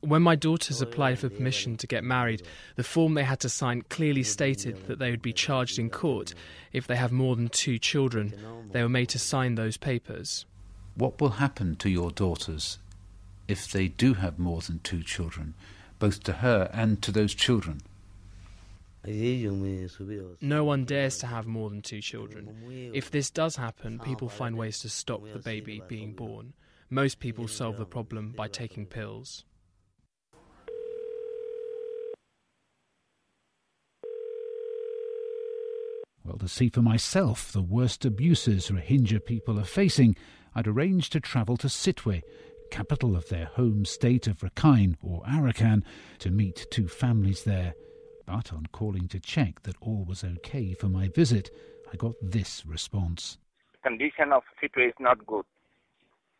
Speaker 16: When my daughters applied for permission to get married, the form they had to sign clearly stated that they would be charged in court if they have more than two children. They were made to sign those papers.
Speaker 8: What will happen to your daughters if they do have more than two children, both to her and to those children?
Speaker 16: No one dares to have more than two children. If this does happen, people find ways to stop the baby being born. Most people solve the problem by taking pills.
Speaker 15: Well, to see for myself the worst abuses Rohingya people are facing, I'd arranged to travel to Sittwe, capital of their home state of Rakhine, or Arakan, to meet two families there. But on calling to check that all was okay for my visit, I got this response.
Speaker 17: Condition of Sittwe is not good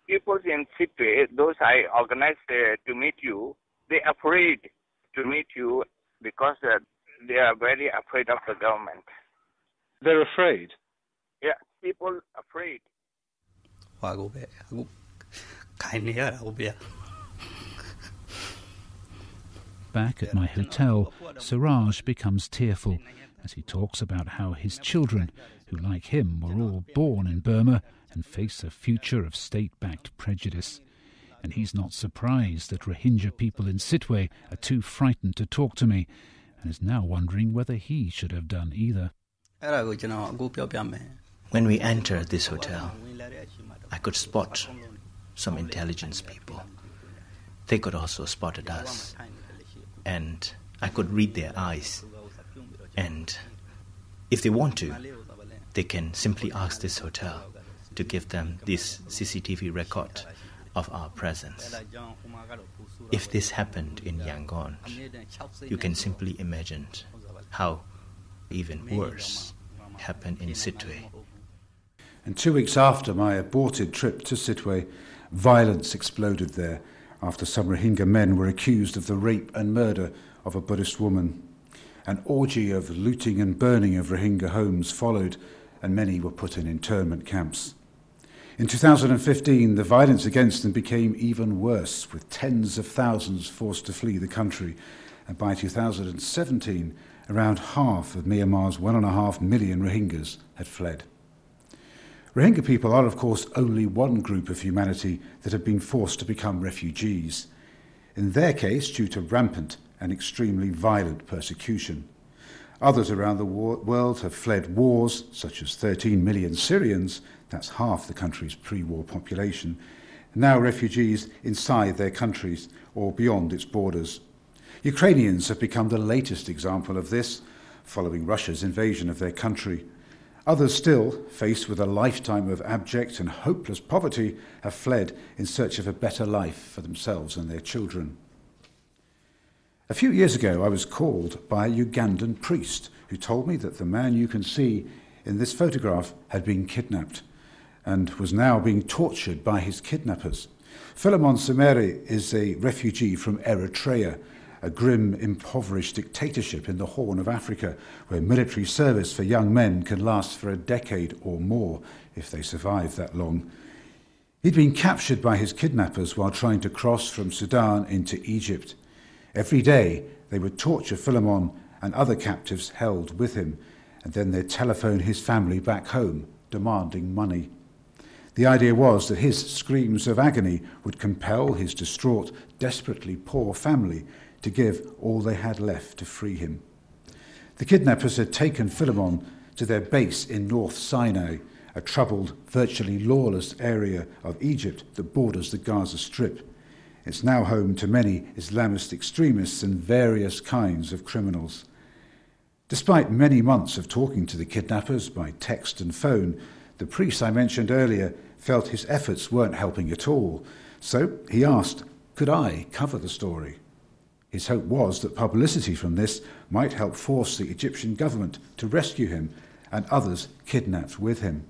Speaker 17: people in Sittwe, those I organized uh, to meet you, they are afraid to meet you because uh, they are very afraid of the government.
Speaker 18: They're afraid?
Speaker 17: Yeah, people afraid.
Speaker 15: Back at my hotel, Siraj becomes tearful as he talks about how his children, who like him were all born in Burma, and face a future of state backed prejudice. And he's not surprised that Rohingya people in Sittwe are too frightened to talk to me, and is now wondering whether he should have done either.
Speaker 14: When we entered this hotel, I could spot some intelligence people. They could also spotted us, and I could read their eyes. And if they want to, they can simply ask this hotel to give them this CCTV record of our presence. If this happened in Yangon, you can simply imagine how even worse happened in Sittwe.
Speaker 3: And two weeks after my aborted trip to Sittwe, violence exploded there. after some Rohingya men were accused of the rape and murder of a Buddhist woman. An orgy of looting and burning of Rohingya homes followed, and many were put in internment camps. In 2015, the violence against them became even worse, with tens of thousands forced to flee the country. And by 2017, around half of Myanmar's one and a half million Rohingyas had fled. Rohingya people are, of course, only one group of humanity that have been forced to become refugees. In their case, due to rampant and extremely violent persecution. Others around the world have fled wars, such as 13 million Syrians, that's half the country's pre war population, now refugees inside their countries or beyond its borders. Ukrainians have become the latest example of this, following Russia's invasion of their country. Others still, faced with a lifetime of abject and hopeless poverty, have fled in search of a better life for themselves and their children. A few years ago, I was called by a Ugandan priest who told me that the man you can see in this photograph had been kidnapped and was now being tortured by his kidnappers. Philemon Semere is a refugee from Eritrea, a grim, impoverished dictatorship in the Horn of Africa, where military service for young men can last for a decade or more if they survive that long. He'd been captured by his kidnappers while trying to cross from Sudan into Egypt. Every day they would torture Philemon and other captives held with him, and then they'd telephone his family back home, demanding money. The idea was that his screams of agony would compel his distraught, desperately poor family to give all they had left to free him. The kidnappers had taken Philemon to their base in North Sinai, a troubled, virtually lawless area of Egypt that borders the Gaza Strip. It's now home to many Islamist extremists and various kinds of criminals. Despite many months of talking to the kidnappers by text and phone, the priest I mentioned earlier felt his efforts weren't helping at all, so he asked, Could I cover the story? His hope was that publicity from this might help force the Egyptian government to rescue him and others kidnapped with him.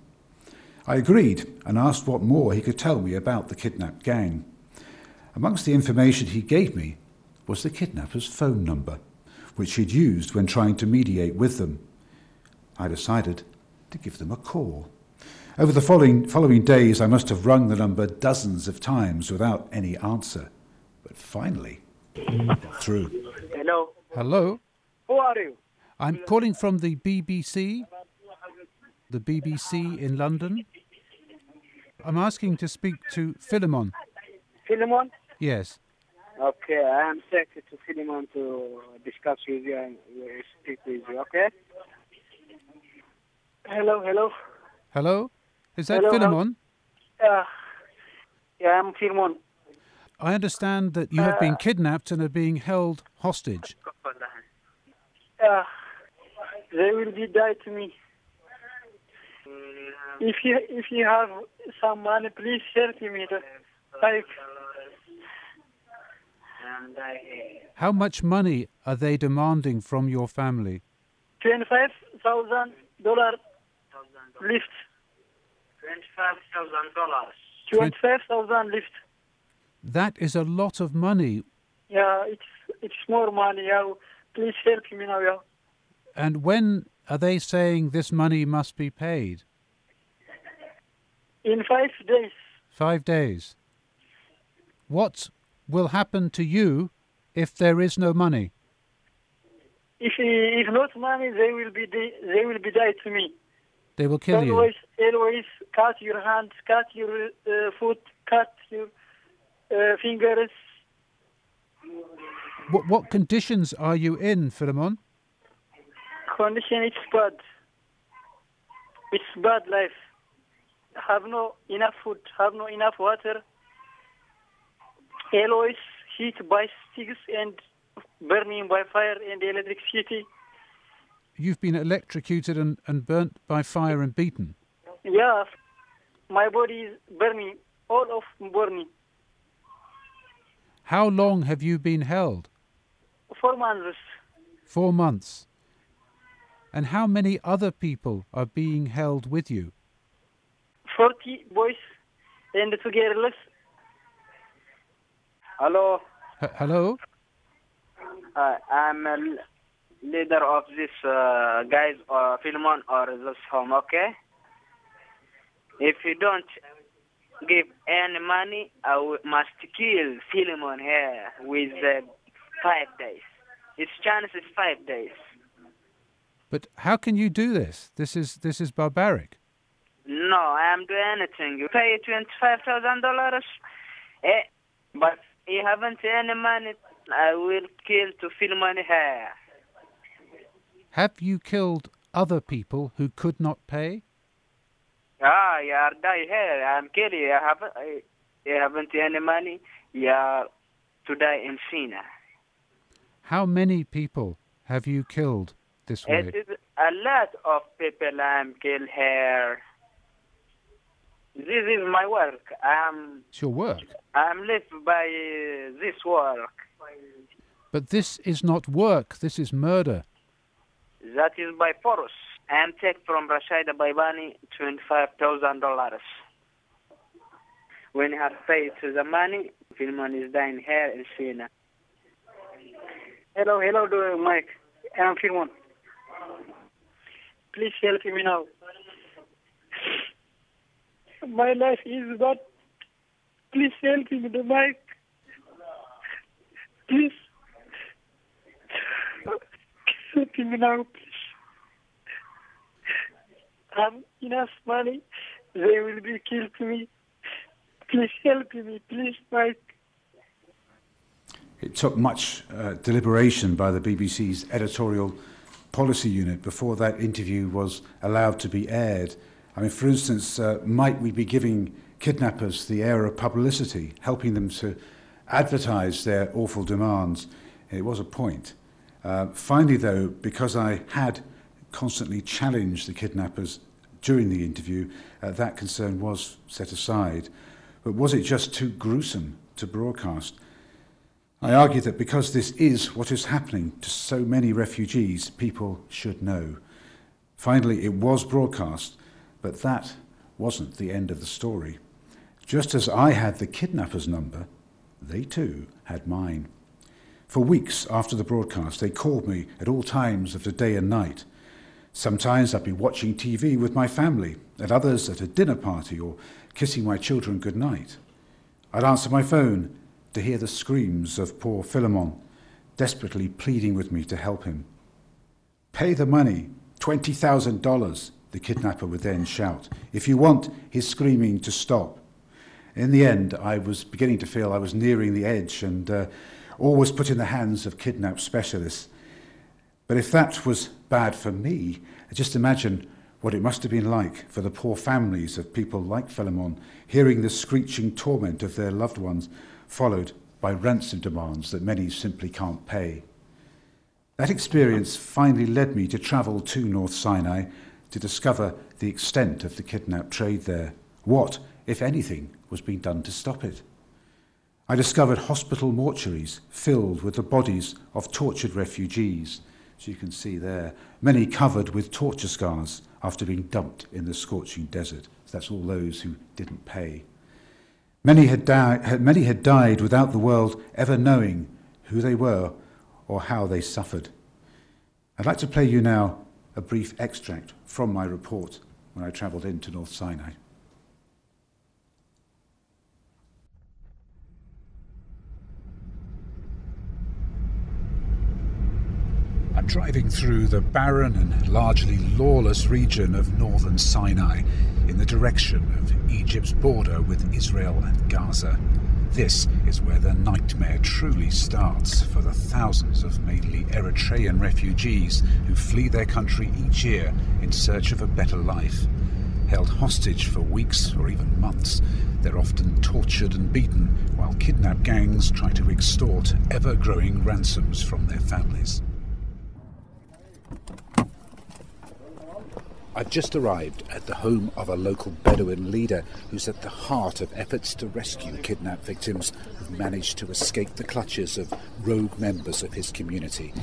Speaker 3: I agreed and asked what more he could tell me about the kidnapped gang. Amongst the information he gave me was the kidnapper's phone number, which he'd used when trying to mediate with them. I decided to give them a call. Over the following, following days, I must have rung the number dozens of times without any answer. But finally, through.
Speaker 19: Hello.
Speaker 15: Hello.
Speaker 19: Who are you?
Speaker 15: I'm calling from the BBC, the BBC in London. I'm asking to speak to Philemon.
Speaker 19: Philemon?
Speaker 15: Yes.
Speaker 19: Okay, I am secretary to Philemon to discuss with you and uh, speak with you, okay? Hello, hello.
Speaker 15: Hello? Is that
Speaker 19: Hello,
Speaker 15: Philemon?
Speaker 19: Uh, yeah, I'm Philemon.
Speaker 15: I understand that you have been
Speaker 19: Uh,
Speaker 15: kidnapped and are being held hostage.
Speaker 19: Uh, they will be die to me. If you if you have some money, please share help me. The- Like
Speaker 15: How much money are they demanding from your family?
Speaker 19: twenty-five thousand dollar lift.
Speaker 20: Twenty-five thousand dollars.
Speaker 19: Twenty-five thousand lift.
Speaker 15: That is a lot of money.
Speaker 19: Yeah, it's it's more money. Yeah, please help me now. Yeah.
Speaker 15: And when are they saying this money must be paid?
Speaker 19: In five days.
Speaker 15: Five days. What will happen to you if there is no money?
Speaker 19: If if not money, they will be di- they will be die to me.
Speaker 15: They will kill you.
Speaker 19: always always cut your hands, cut your uh, foot, cut your uh, fingers.
Speaker 15: What, what conditions are you in, Philemon?
Speaker 19: Condition it's bad. It's bad life. Have no enough food, have no enough water. Always heat by sticks and burning by fire and electricity.
Speaker 15: You've been electrocuted and, and burnt by fire and beaten.
Speaker 19: Yeah, my body is burning, all of burning.
Speaker 15: How long have you been held?
Speaker 19: Four months.
Speaker 15: Four months. And how many other people are being held with you?
Speaker 19: 40 boys and two girls.
Speaker 20: Hello,
Speaker 15: H- hello?
Speaker 20: uh, I'm a l- leader of this uh, guys or Philemon or this home. Okay. If you don't give any money, I will, must kill Philemon here with uh, five days. His chance is five days.
Speaker 15: But how can you do this? This is this is barbaric.
Speaker 20: No, I am doing anything. You pay twenty-five thousand dollars, eh? But you haven't any money. I will kill to Philemon here.
Speaker 15: Have you killed other people who could not pay?
Speaker 20: Ah, you are die here. I'm killing you. Haven't I- you haven't any money? You are to die in Sina.
Speaker 15: How many people have you killed this way?
Speaker 20: It is a lot of people I'm kill here. This is my work. I'm
Speaker 15: It's your work.
Speaker 20: I'm lived by this work.
Speaker 15: But this is not work, this is murder.
Speaker 20: That is by force. I am take from Rashida Baibani twenty-five thousand dollars. When I have paid the money, Filmon is dying here in Sina.
Speaker 19: Hello, hello, Mike. I'm Firmon. Please help me now. My life is bad. Please help me, Mike. Please. Me now, please. Have enough money. They will be killed me. Please help me, please, Mike.
Speaker 3: It took much uh, deliberation by the BBC's editorial policy unit before that interview was allowed to be aired. I mean, for instance, uh, might we be giving kidnappers the air of publicity, helping them to advertise their awful demands? It was a point. Uh, finally, though, because I had constantly challenged the kidnappers during the interview, uh, that concern was set aside. But was it just too gruesome to broadcast? I argue that because this is what is happening to so many refugees, people should know. Finally, it was broadcast, but that wasn't the end of the story. Just as I had the kidnapper's number, they too had mine. For weeks after the broadcast, they called me at all times of the day and night. Sometimes I'd be watching TV with my family, at others at a dinner party or kissing my children goodnight. I'd answer my phone to hear the screams of poor Philemon, desperately pleading with me to help him. Pay the money, $20,000, the kidnapper would then shout, if you want his screaming to stop. In the end, I was beginning to feel I was nearing the edge and uh, all was put in the hands of kidnap specialists. But if that was bad for me, just imagine what it must have been like for the poor families of people like Philemon, hearing the screeching torment of their loved ones, followed by ransom demands that many simply can't pay. That experience finally led me to travel to North Sinai to discover the extent of the kidnap trade there. What, if anything, was being done to stop it? I discovered hospital mortuaries filled with the bodies of tortured refugees, as you can see there, many covered with torture scars after being dumped in the scorching desert. That's all those who didn't pay. Many had, di- had, many had died without the world ever knowing who they were or how they suffered. I'd like to play you now a brief extract from my report when I travelled into North Sinai.
Speaker 15: I'm driving through the barren and largely lawless region of northern Sinai in the direction of Egypt's border with Israel and Gaza. This is where the nightmare truly starts for the thousands of mainly Eritrean refugees who flee their country each year in search of a better life. Held hostage for weeks or even months, they're often tortured and beaten while kidnap gangs try to extort ever growing ransoms from their families. I've just arrived at the home of a local Bedouin leader who's at the heart of efforts to rescue kidnapped victims who've managed to escape the clutches of rogue members of his community.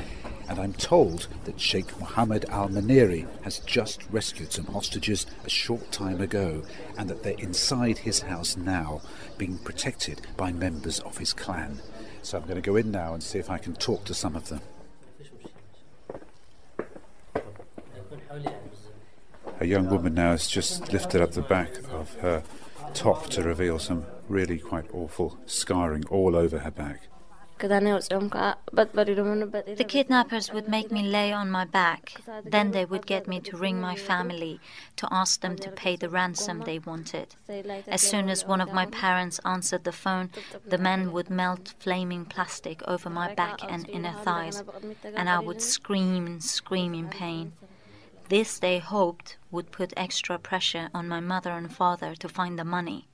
Speaker 3: and I'm told that Sheikh Mohammed Al Maniri has just rescued some hostages a short time ago, and that they're inside his house now, being protected by members of his clan. So I'm going to go in now and see if I can talk to some of them. A young woman now has just lifted up the back of her top to reveal some really quite awful scarring all over her back.
Speaker 21: The kidnappers would make me lay on my back. Then they would get me to ring my family to ask them to pay the ransom they wanted. As soon as one of my parents answered the phone, the men would melt flaming plastic over my back and inner thighs, and I would scream and scream in pain. This, they hoped, would put extra pressure on my mother and father to find the money.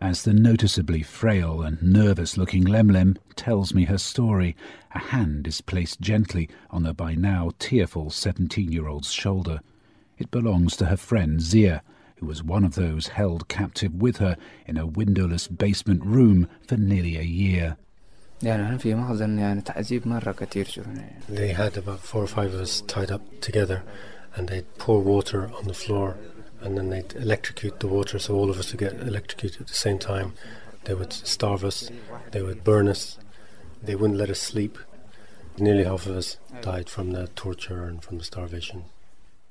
Speaker 15: As the noticeably frail and nervous looking Lemlem tells me her story, a hand is placed gently on the by now tearful 17 year old's shoulder. It belongs to her friend Zia, who was one of those held captive with her in a windowless basement room for nearly a year.
Speaker 22: They had about four or five of us tied up together and they'd pour water on the floor and then they'd electrocute the water so all of us would get electrocuted at the same time. They would starve us, they would burn us, they wouldn't let us sleep. Nearly half of us died from the torture and from the starvation.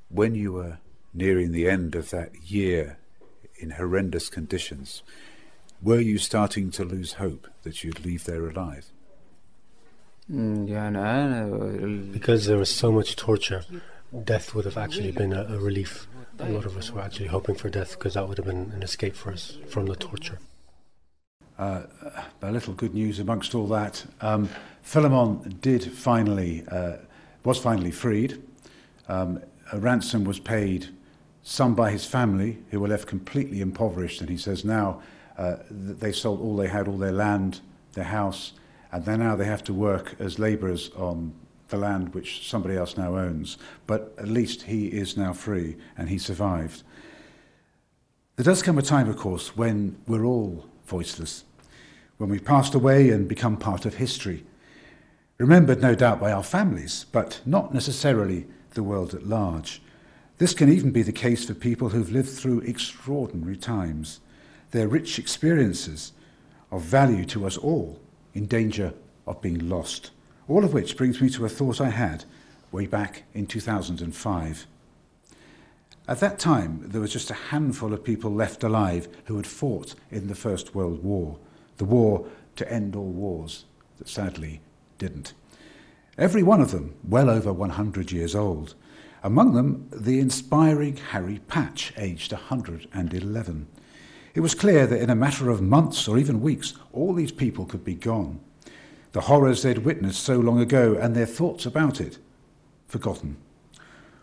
Speaker 3: When you were nearing the end of that year in horrendous conditions, were you starting to lose hope that you'd leave there alive?
Speaker 22: Because there was so much torture, death would have actually been a, a relief. A lot of us were actually hoping for death because that would have been an escape for us from the torture.
Speaker 3: Uh, a little good news amongst all that. Um, Philemon did finally, uh, was finally freed. Um, a ransom was paid, some by his family, who were left completely impoverished, and he says now uh, they sold all they had, all their land, their house, and then now they have to work as labourers on the land which somebody else now owns. But at least he is now free and he survived. There does come a time, of course, when we're all voiceless, when we've passed away and become part of history. Remembered, no doubt, by our families, but not necessarily the world at large. This can even be the case for people who've lived through extraordinary times. Their rich experiences of value to us all in danger of being lost. All of which brings me to a thought I had way back in 2005. At that time, there was just a handful of people left alive who had fought in the First World War, the war to end all wars that sadly didn't. Every one of them well over 100 years old. Among them, the inspiring Harry Patch, aged 111. It was clear that in a matter of months or even weeks, all these people could be gone the horrors they'd witnessed so long ago and their thoughts about it forgotten.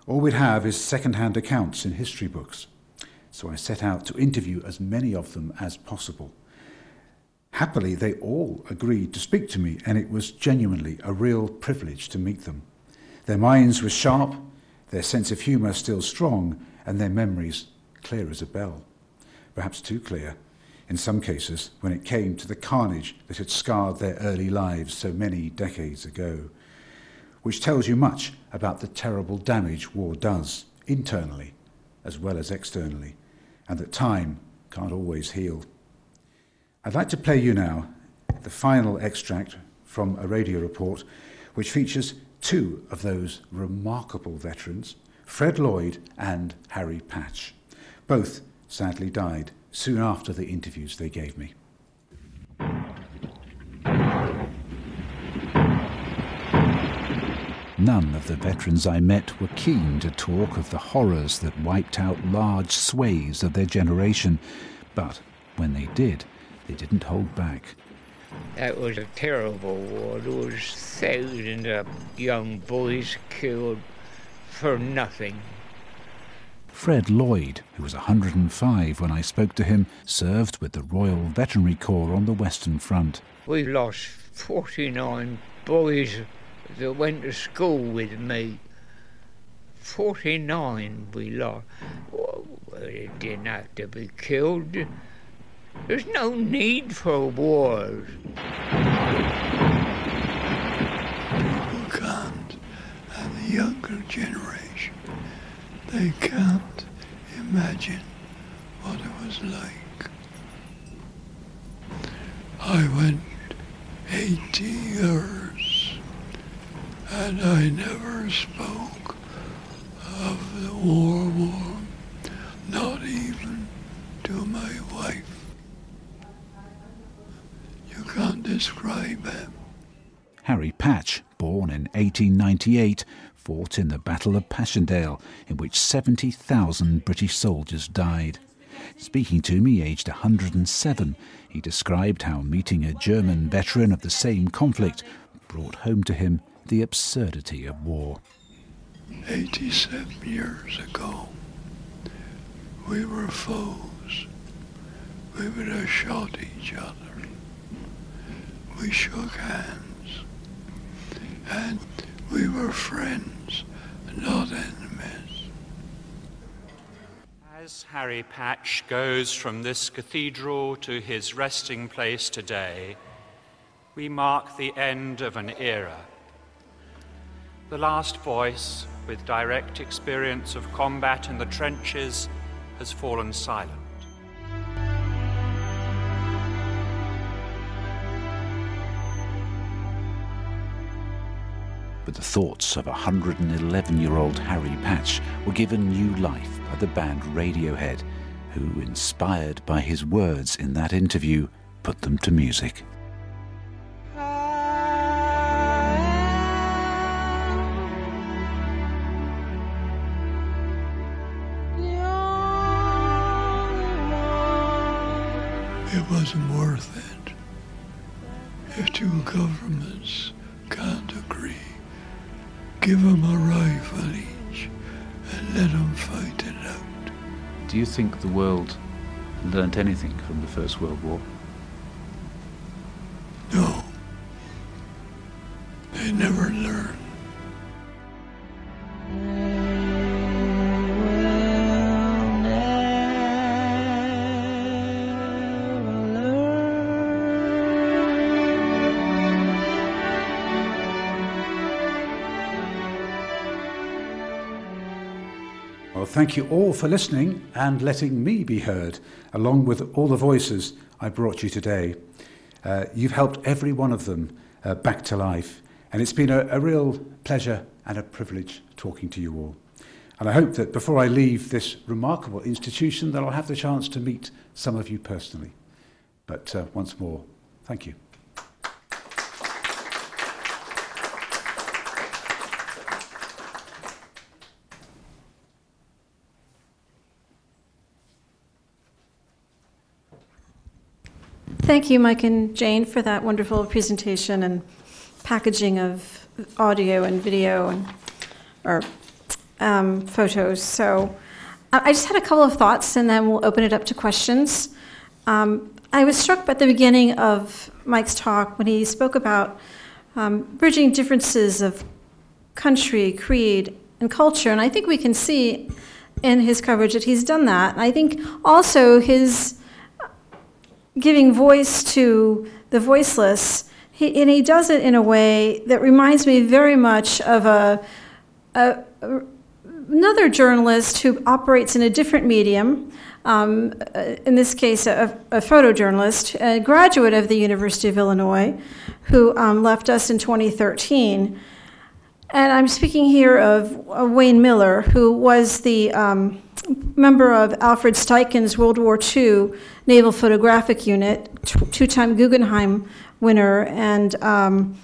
Speaker 3: All we'd have is second hand accounts in history books. So I set out to interview as many of them as possible. Happily, they all agreed to speak to me, and it was genuinely a real privilege to meet them. Their minds were sharp, their sense of humour still strong, and their memories clear as a bell. Perhaps too clear in some cases, when it came to the carnage that had scarred their early lives so many decades ago, which tells you much about the terrible damage war does, internally as well as externally, and that time can't always heal. I'd like to play you now the final extract from a radio report which features two of those remarkable veterans, Fred Lloyd and Harry Patch. Both sadly died soon after the interviews they gave me. None of the veterans I met were keen to talk of the horrors that wiped out large swathes of their generation, but when they did, they didn't hold back.
Speaker 23: That was a terrible war. There was thousands of young boys killed for nothing.
Speaker 15: Fred Lloyd, who was 105 when I spoke to him, served with the Royal Veterinary Corps on the Western Front.
Speaker 23: We lost 49 boys that went to school with me. 49 we lost. Well, they didn't have to be killed. There's no need for wars.
Speaker 24: You can't and the
Speaker 25: younger generation. They can't imagine what it was like. I went 80 years and I never spoke of the war war, not even to my wife. You can't describe it.
Speaker 15: Harry Patch, born in 1898, fought in the Battle of Passchendaele, in which 70,000 British soldiers died. Speaking to me, aged 107, he described how meeting a German veteran of the same conflict brought home to him the absurdity of war.
Speaker 25: 87 years ago, we were foes. We would have shot each other. We shook hands. And we were friends, not enemies.
Speaker 26: As Harry Patch goes from this cathedral to his resting place today, we mark the end of an era. The last voice, with direct experience of combat in the trenches, has fallen silent.
Speaker 15: But the thoughts of 111 year old Harry Patch were given new life by the band Radiohead, who, inspired by his words in that interview, put them to music. Think the world learnt anything from the First World War?
Speaker 3: Thank you all for listening and letting me be heard, along with all the voices I brought you today. Uh, you've helped every one of them uh, back to life, and it's been a, a real pleasure and a privilege talking to you all. And I hope that before I leave this remarkable institution that I'll have the chance to meet some of you personally. But uh, once more, thank you.
Speaker 2: Thank you, Mike and Jane, for that wonderful presentation and packaging of audio and video and or um, photos. So I just had a couple of thoughts, and then we'll open it up to questions. Um, I was struck at the beginning of Mike's talk when he spoke about um, bridging differences of country, creed, and culture, and I think we can see in his coverage that he's done that. And I think also his giving voice to the voiceless, he, and he does it in a way that reminds me very much of a, a, another journalist who operates in a different medium. Um, uh, in this case, a, a, photojournalist, a graduate of the University of Illinois, who um, left us in 2013. And I'm speaking here of uh, Wayne Miller, who was the um, member of Alfred Steichen's World War II Naval Photographic Unit, two time Guggenheim winner, and, um,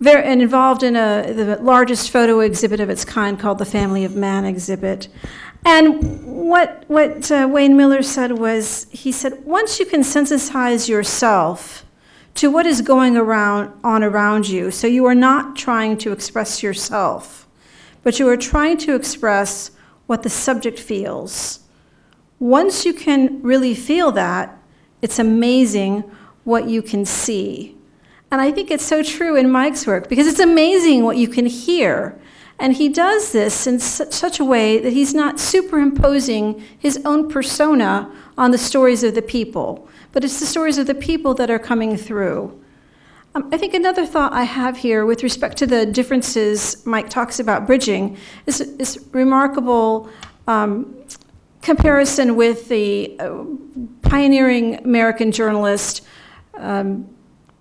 Speaker 2: very, and involved in a, the largest photo exhibit of its kind called the Family of Man exhibit. And what, what uh, Wayne Miller said was he said, once you can sensitize yourself to what is going around, on around you, so you are not trying to express yourself, but you are trying to express what the subject feels. Once you can really feel that, it's amazing what you can see. And I think it's so true in Mike's work because it's amazing what you can hear. And he does this in such a way that he's not superimposing his own persona on the stories of the people, but it's the stories of the people that are coming through. Um, I think another thought I have here with respect to the differences Mike talks about bridging is, is remarkable um, comparison with the uh, pioneering American journalist um,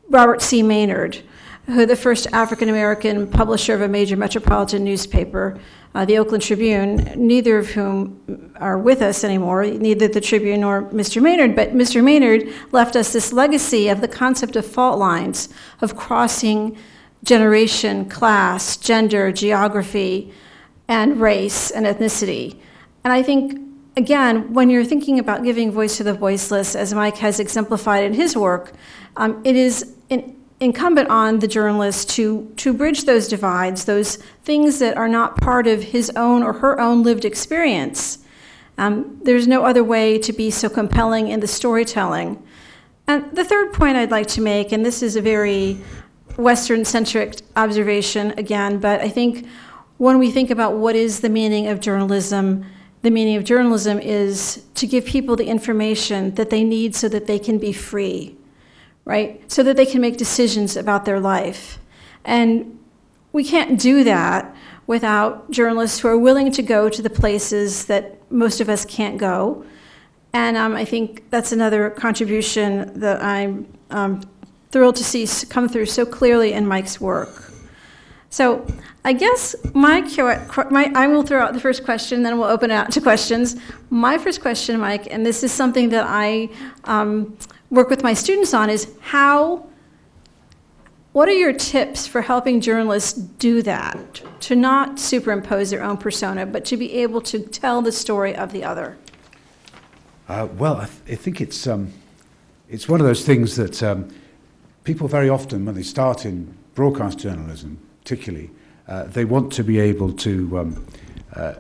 Speaker 2: Robert C. Maynard, who the first African American publisher of a major metropolitan newspaper, uh, the Oakland Tribune, neither of whom are with us anymore, neither the Tribune nor Mr. Maynard, but Mr. Maynard left us this legacy of the concept of fault lines, of crossing generation, class, gender, geography, and race and ethnicity. And I think, again, when you're thinking about giving voice to the voiceless, as Mike has exemplified in his work, um, it is in, incumbent on the journalist to, to bridge those divides, those things that are not part of his own or her own lived experience. Um, there's no other way to be so compelling in the storytelling. And the third point I'd like to make, and this is a very Western centric observation again, but I think when we think about what is the meaning of journalism, the meaning of journalism is to give people the information that they need so that they can be free right? So that they can make decisions about their life. And we can't do that without journalists who are willing to go to the places that most of us can't go. And um, I think that's another contribution that I'm um, thrilled to see come through so clearly in Mike's work. So I guess my, my, I will throw out the first question, then we'll open it out to questions. My first question, Mike, and this is something that I um, work with my students on is how what are your tips for helping journalists do that? To not superimpose their own persona but to be able to tell the story of the other.
Speaker 3: Uh, well I, th- I, think it's um, it's one of those things that um, people very often when they start in broadcast journalism particularly uh, they want to be able to um, uh,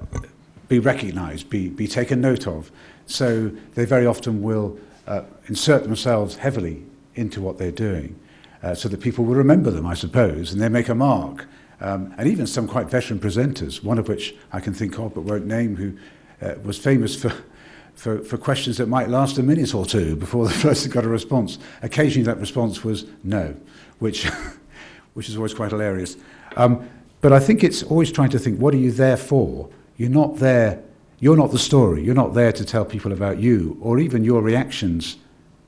Speaker 3: be recognized be, be taken note of. So they very often will uh, insert themselves heavily into what they're doing uh, so that people will remember them, I suppose, and they make a mark. Um, and even some quite veteran presenters, one of which I can think of but won't name, who uh, was famous for, for, for questions that might last a minute or two before the [laughs] person got a response. Occasionally that response was no, which, [laughs] which is always quite hilarious. Um, but I think it's always trying to think, what are you there for? You're not there You're not the story. You're not there to tell people about you or even your reactions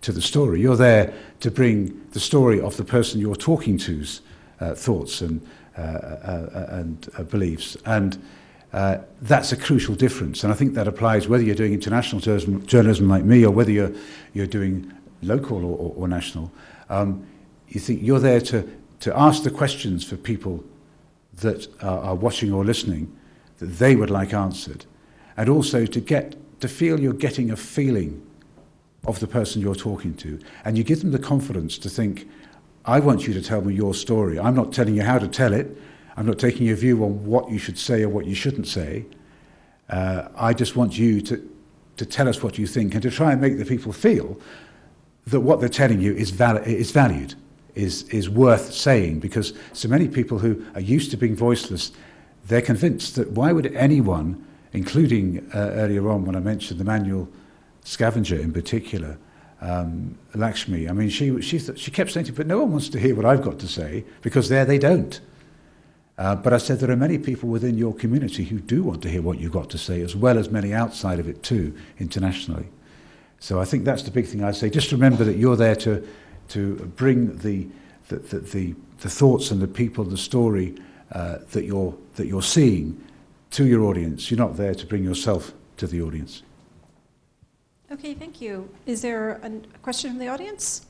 Speaker 3: to the story. You're there to bring the story of the person you're talking to's uh, thoughts and, uh, uh, uh, and uh, beliefs. And uh, that's a crucial difference. And I think that applies whether you're doing international journalism, journalism like me or whether you're, you're doing local or, or, or national. Um, you think you're there to, to ask the questions for people that are, are watching or listening that they would like answered. And also to get to feel you're getting a feeling of the person you're talking to. And you give them the confidence to think I want you to tell me your story. I'm not telling you how to tell it. I'm not taking your view on what you should say or what you shouldn't say. Uh, I just want you to to tell us what you think and to try and make the people feel that what they're telling you is, val- is valued is, is worth saying. Because so many people who are used to being voiceless they're convinced that why would anyone including uh, earlier on when I mentioned the manual scavenger in particular, um, Lakshmi. I mean, she, she, she kept saying to me, but no one wants to hear what I've got to say because there they don't. Uh, but I said there are many people within your community who do want to hear what you've got to say, as well as many outside of it too, internationally. So I think that's the big thing I say. Just remember that you're there to, to bring the, the, the, the, the thoughts and the people, the story uh, that, you're, that you're seeing to your audience. You're not there to bring yourself to the audience.
Speaker 2: Okay, thank you. Is there a question from the audience?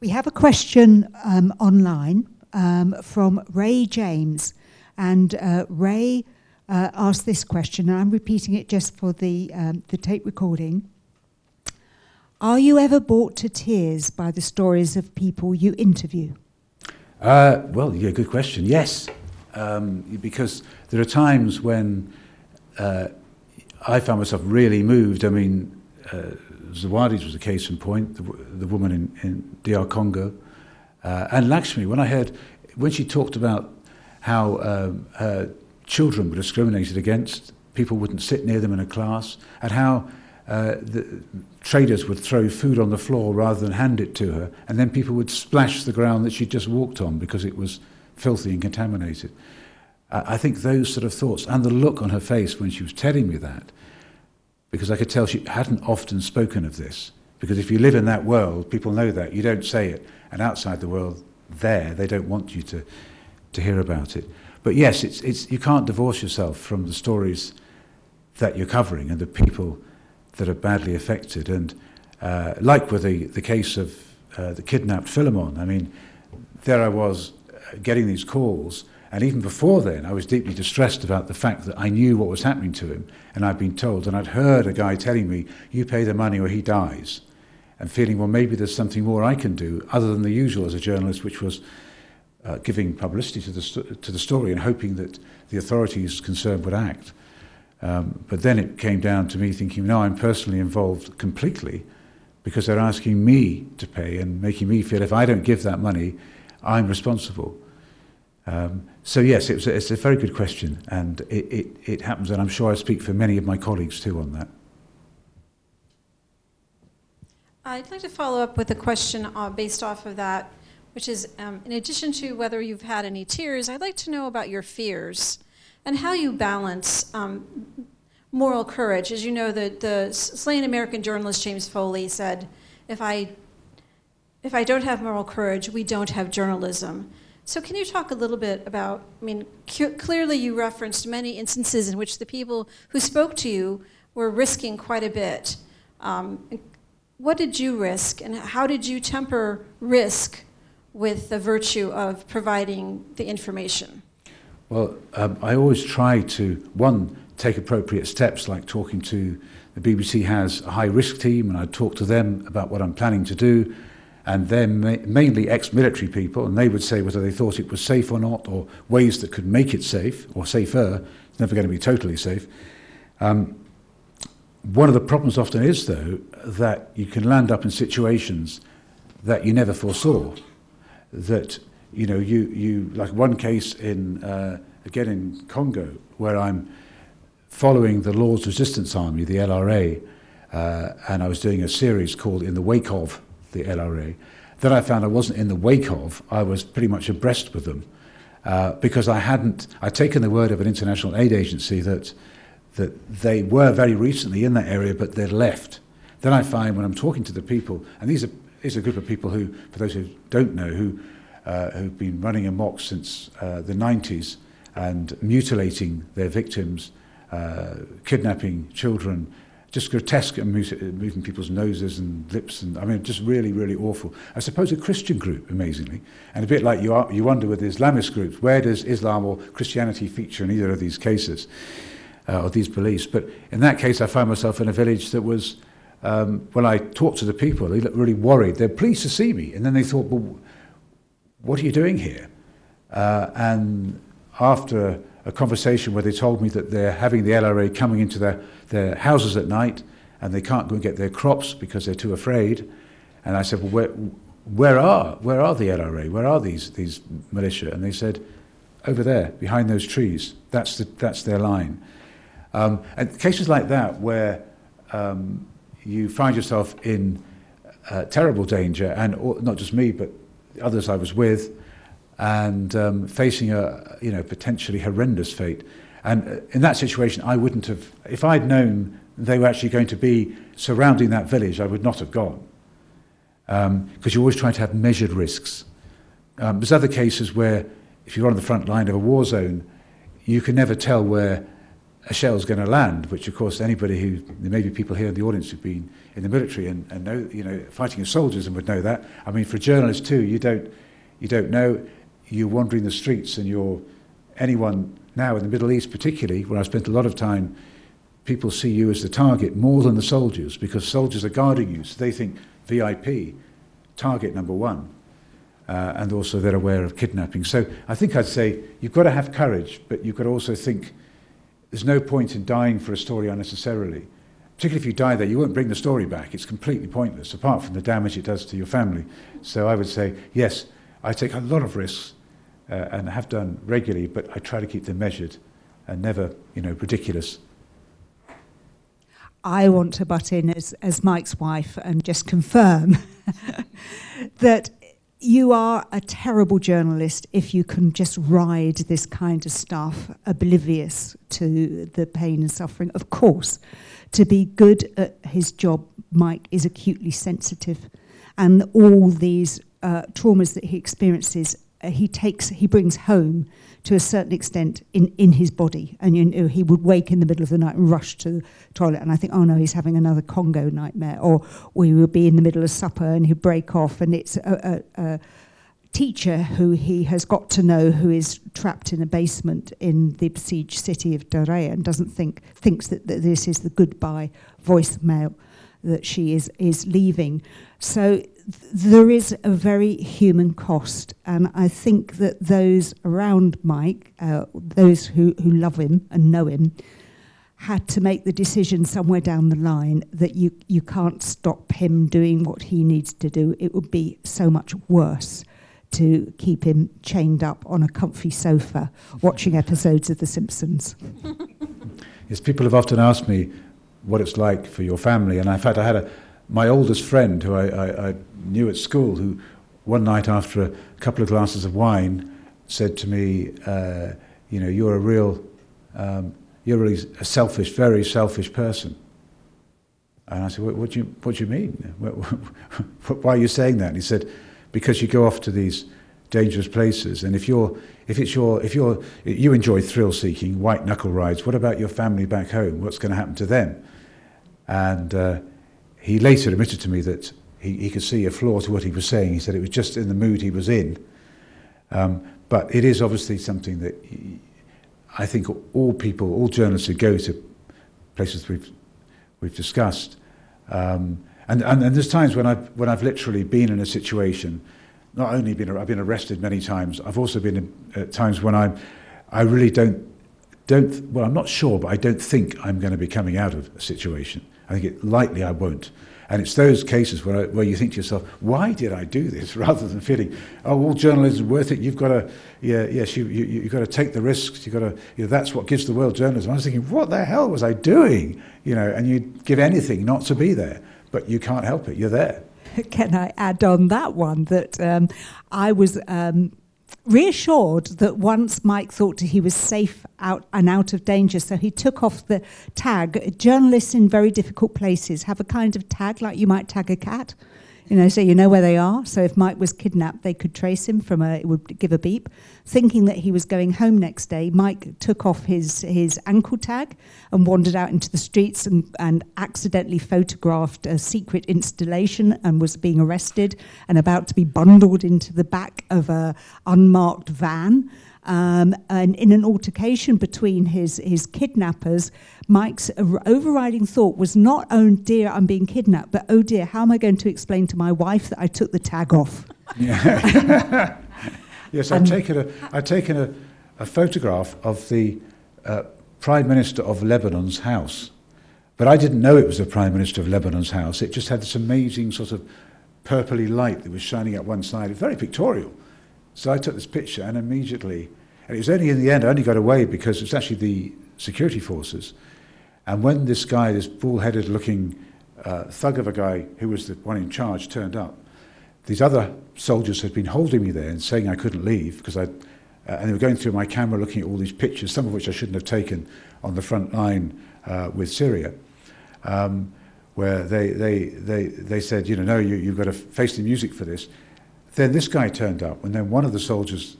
Speaker 27: We have a question um, online um, from Ray James. And uh, Ray uh, asked this question, and I'm repeating it just for the, um, the tape recording. Are you ever brought to tears by the stories of people you interview?
Speaker 3: Uh, well, yeah, good question. Yes um, because there are times when uh, I found myself really moved. I mean, uh, Zawadi's was a case in point, the, the woman in, in DR Congo, uh, and Lakshmi. When I heard when she talked about how um, her children were discriminated against, people wouldn't sit near them in a class, and how uh, the traders would throw food on the floor rather than hand it to her, and then people would splash the ground that she'd just walked on because it was filthy and contaminated. I think those sort of thoughts and the look on her face when she was telling me that, because I could tell she hadn't often spoken of this. Because if you live in that world, people know that. You don't say it. And outside the world, there, they don't want you to, to hear about it. But yes, it's, it's, you can't divorce yourself from the stories that you're covering and the people that are badly affected. And uh, like with the, the case of uh, the kidnapped Philemon, I mean, there I was getting these calls, and even before then, I was deeply distressed about the fact that I knew what was happening to him, and I'd been told, and I'd heard a guy telling me, You pay the money or he dies. And feeling, well, maybe there's something more I can do other than the usual as a journalist, which was uh, giving publicity to the, st- to the story and hoping that the authorities concerned would act. Um, but then it came down to me thinking, no, I'm personally involved completely because they're asking me to pay and making me feel if I don't give that money, I'm responsible. Um, so yes, it's a very good question, and it, it, it happens, and I'm sure I speak for many of my colleagues too on that.
Speaker 2: I'd like to follow up with a question uh, based off of that, which is um, in addition to whether you've had any tears, I'd like to know about your fears and how you balance um, moral courage. As you know, the, the slain American journalist James Foley said, if I, if I don't have moral courage, we don't have journalism. So, can you talk a little bit about? I mean, clearly you referenced many instances in which the people who spoke to you were risking quite a bit. Um, what did you risk, and how did you temper risk with the virtue of providing the information?
Speaker 3: Well, um, I always try to, one, take appropriate steps, like talking to the BBC has a high risk team, and I talk to them about what I'm planning to do. And they're ma- mainly ex military people, and they would say whether they thought it was safe or not, or ways that could make it safe or safer. It's never going to be totally safe. Um, one of the problems often is, though, that you can land up in situations that you never foresaw. That you know, you, you like one case in, uh, again in Congo, where I'm following the Lord's Resistance Army, the LRA, uh, and I was doing a series called In the Wake of the LRA, that I found I wasn't in the wake of, I was pretty much abreast with them. Uh, because I hadn't, I'd taken the word of an international aid agency that, that they were very recently in that area, but they'd left. Then I find when I'm talking to the people, and these are, these are a group of people who, for those who don't know, who, uh, who've been running amok since uh, the 90s and mutilating their victims, uh, kidnapping children, just grotesque and uh, moving people's noses and lips and I mean just really really awful. I suppose a Christian group amazingly and a bit like you are you wonder with Islamist groups where does Islam or Christianity feature in either of these cases uh, or these beliefs? But in that case I found myself in a village that was um, when I talked to the people they looked really worried. They're pleased to see me. And then they thought well what are you doing here? Uh, and after a conversation where they told me that they're having the LRA coming into their, their houses at night and they can't go and get their crops because they're too afraid. And I said, well, where, where are, where are the LRA? Where are these, these militia? And they said, over there, behind those trees. That's, the, that's their line. Um, and cases like that where um, you find yourself in uh, terrible danger, and or, not just me, but others I was with, and um, facing a you know potentially horrendous fate. And uh, in that situation, I wouldn't have. If I'd known they were actually going to be surrounding that village, I would not have gone. Because um, you're always trying to have measured risks. Um, there's other cases where, if you're on the front line of a war zone, you can never tell where a shell's going to land, which of course anybody who, there may be people here in the audience who've been in the military and, and know, you know, fighting as soldiers and would know that. I mean, for journalists too, you don't, you don't know, you're wandering the streets and you're, anyone now in the Middle East particularly, where I've spent a lot of time, people see you as the target more than the soldiers because soldiers are guarding you, so they think VIP, target number one. Uh, and also they're aware of kidnapping. So I think I'd say you've got to have courage, but you've got to also think there's no point in dying for a story unnecessarily. Particularly if you die there, you won't bring the story back. It's completely pointless, apart from the damage it does to your family. So I would say, yes, I take a lot of risks uh, and have done regularly, but I try to keep them measured and never, you know, ridiculous.
Speaker 27: I want to butt in as, as Mike's wife and just confirm [laughs] that you are a terrible journalist if you can just ride this kind of stuff oblivious to the pain and suffering. Of course, to be good at his job, Mike is acutely sensitive, and all these uh, traumas that he experiences, Uh, he takes, he brings home to a certain extent in, in his body. And you know, he would wake in the middle of the night and rush to the toilet. And I think, oh no, he's having another Congo nightmare. Or we would be in the middle of supper and he'd break off. And it's a, a, a teacher who he has got to know who is trapped in a basement in the besieged city of Daraa and doesn't think, thinks that, that this is the goodbye voicemail that she is, is leaving. So there is a very human cost, and I think that those around Mike, uh, those who, who love him and know him, had to make the decision somewhere down the line that you, you can't stop him doing what he needs to do. It would be so much worse to keep him chained up on a comfy sofa watching episodes of The Simpsons. [laughs]
Speaker 3: yes, people have often asked me what it's like for your family, and in fact, I had a my oldest friend, who I, I, I, knew at school, who one night after a couple of glasses of wine said to me, uh, "You know, you're a real, um, you're really a selfish, very selfish person." And I said, "What, what do you, what do you mean? Why are you saying that?" And he said, "Because you go off to these dangerous places, and if you're, if it's your, if you're, you enjoy thrill seeking, white knuckle rides. What about your family back home? What's going to happen to them?" And uh, he later admitted to me that he, he could see a flaw to what he was saying. He said it was just in the mood he was in. Um, but it is obviously something that he, I think all people, all journalists who go to places we've, we've discussed, um, and, and, and there's times when I've, when I've literally been in a situation, not only been, I've been arrested many times, I've also been in at times when I'm, I really don't, don't, well, I'm not sure, but I don't think I'm going to be coming out of a situation. I think it, likely I won't. And it's those cases where, I, where you think to yourself, why did I do this? [laughs] Rather than feeling, oh, all journalism is worth it. You've got to, yeah, yes, you, you, you've got to take the risks. You've got to, you know, that's what gives the world journalism. I was thinking, what the hell was I doing? You know, and you'd give anything not to be there, but you can't help it. You're there. [laughs]
Speaker 27: Can I add on that one that um, I was um, reassured that once Mike thought he was safe out and out of danger, so he took off the tag. Journalists in very difficult places have a kind of tag like you might tag a cat you know, so you know where they are. So if Mike was kidnapped, they could trace him from a, it would give a beep. Thinking that he was going home next day, Mike took off his, his ankle tag and wandered out into the streets and, and accidentally photographed a secret installation and was being arrested and about to be bundled into the back of a unmarked van. Um, and in an altercation between his, his kidnappers, Mike's overriding thought was not, oh dear, I'm being kidnapped, but oh dear, how am I going to explain to my wife that I took the tag off?
Speaker 3: Yeah. [laughs] yes, I've taken, a, I've taken a, a photograph of the uh, Prime Minister of Lebanon's house. But I didn't know it was the Prime Minister of Lebanon's house. It just had this amazing sort of purpley light that was shining up one side. It's very pictorial. So I took this picture and immediately, and it was only in the end, I only got away because it was actually the security forces. And when this guy, this bull-headed looking uh, thug of a guy who was the one in charge turned up, these other soldiers had been holding me there and saying I couldn't leave because I, uh, and they were going through my camera looking at all these pictures, some of which I shouldn't have taken on the front line uh, with Syria. Um, where they, they, they, they said, you know, no, you, you've got to face the music for this. Then this guy turned up, and then one of the soldiers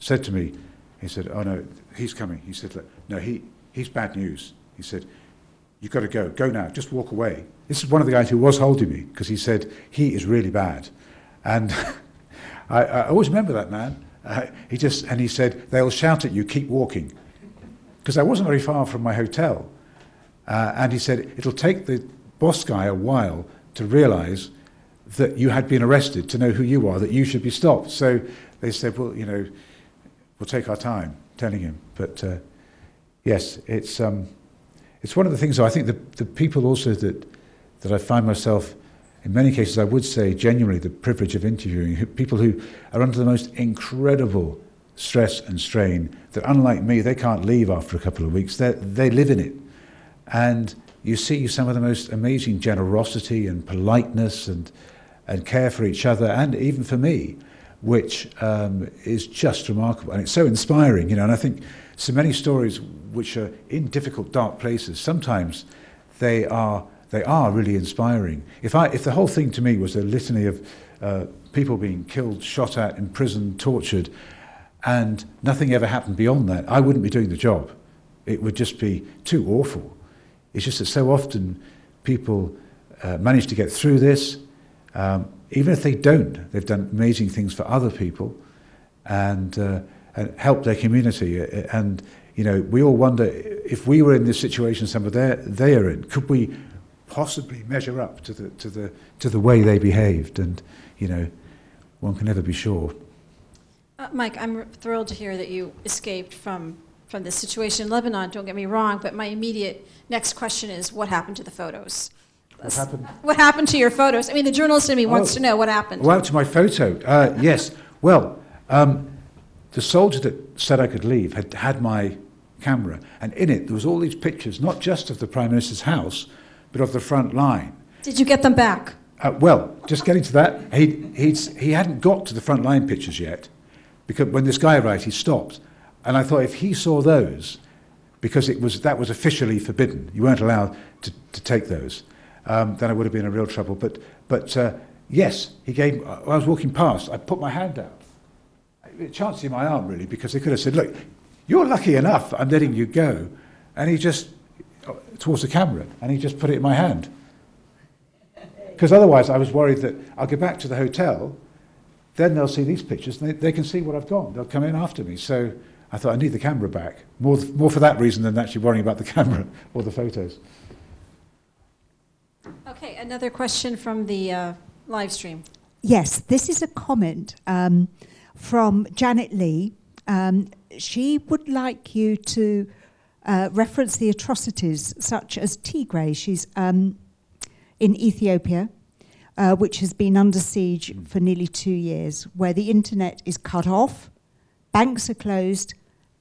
Speaker 3: said to me, he said, oh no, he's coming. He said, no, he, he's bad news. He said, you've got to go. Go now. Just walk away. This is one of the guys who was holding me because he said, he is really bad. And [laughs] I, I, always remember that man. Uh, he just, and he said, they'll shout at you, keep walking. Because I wasn't very far from my hotel. Uh, and he said, it'll take the boss guy a while to realize that you had been arrested to know who you are, that you should be stopped. So they said, well, you know, we'll take our time telling him. But uh, yes, it's, um, it's one of the things, I think the, the people also that, that I find myself, in many cases, I would say genuinely the privilege of interviewing, who, people who are under the most incredible stress and strain, that unlike me, they can't leave after a couple of weeks. They, they live in it. And you see some of the most amazing generosity and politeness and, and care for each other and even for me, which um, is just remarkable. And it's so inspiring, you know, and I think so many stories which are in difficult, dark places, sometimes they are, they are really inspiring. If, I, if the whole thing to me was a litany of uh, people being killed, shot at, imprisoned, tortured, and nothing ever happened beyond that, I wouldn't be doing the job. It would just be too awful. It's just that so often people uh, manage to get through this, um, even if they don't, they've done amazing things for other people and, uh, and help their community. And, you know, we all wonder if we were in this situation some of their, they are in, could we possibly measure up to the, to, the, to the way they behaved? And, you know, one can never be sure.
Speaker 2: Uh, Mike, I'm thrilled to hear that you escaped from, from this situation in Lebanon. Don't get me wrong, but my immediate next question is what happened to the photos?
Speaker 3: What happened?
Speaker 2: What happened to your photos? I mean, the journalist in me wants
Speaker 3: Oh.
Speaker 2: to know what happened.
Speaker 3: Well, to my photo, uh, yes. Well, um, the soldier that said I could leave had had my camera, and in it there was all these pictures, not just of the Prime Minister's house, but of the front line.
Speaker 2: Did you get them back?
Speaker 3: Uh, well, just getting to that, he, he's, he hadn't got to the front line pictures yet, because when this guy arrived, he stopped. And I thought if he saw those, because it was, that was officially forbidden, you weren't allowed to, to take those, um, then I would have been in real trouble. But, but uh, yes, he gave, I was walking past, I put my hand out. It chanced in my arm, really, because they could have said, look, you're lucky enough, I'm letting you go. And he just, towards the camera, and he just put it in my hand. Because otherwise, I was worried that I'll get back to the hotel, then they'll see these pictures, and they, they can see what I've gone. They'll come in after me. So I thought I need the camera back, more, more for that reason than actually worrying about the [laughs] camera or the photos.
Speaker 2: Okay, another question from the uh, live stream.
Speaker 27: Yes, this is a comment um, from Janet Lee. Um, she would like you to uh, reference the atrocities such as Tigray. She's um, in Ethiopia, uh, which has been under siege for nearly two years, where the internet is cut off, banks are closed,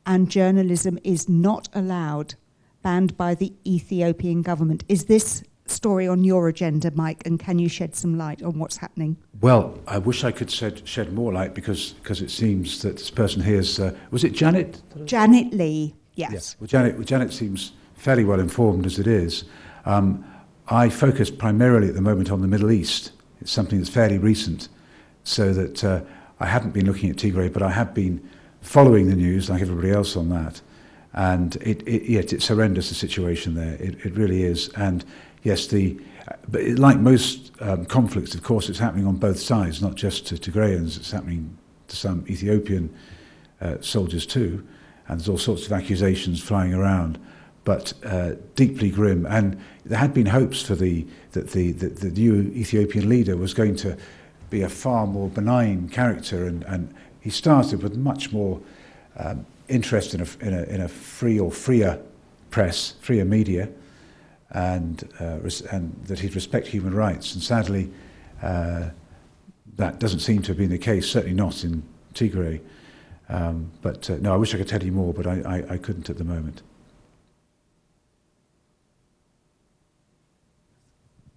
Speaker 27: and journalism is not allowed, banned by the Ethiopian government. Is this story on your agenda, Mike? And can you shed some light on what's happening?
Speaker 3: Well, I wish I could shed, shed more light because because it seems that this person here is, uh, was it Janet?
Speaker 27: Janet Lee, yes.
Speaker 3: Yes. Well, Janet, well, Janet seems fairly well informed as it is. Um, I focus primarily at the moment on the Middle East. It's something that's fairly recent, so that uh, I haven't been looking at Tigray, but I have been following the news like everybody else on that. And it, it, yet it's horrendous the situation there. It, it really is. And yes, the but it, like most um, conflicts, of course, it's happening on both sides, not just to Tigrayans. It's happening to some Ethiopian uh, soldiers too, and there's all sorts of accusations flying around. But uh, deeply grim, and there had been hopes for the that the, the the new Ethiopian leader was going to be a far more benign character, and, and he started with much more um, interest in a, in, a, in a free or freer press, freer media, and, uh, and that he'd respect human rights. And sadly, uh, that doesn't seem to have been the case, certainly not in Tigray. Um, but uh, no, I wish I could tell you more, but I, I, I couldn't at the moment.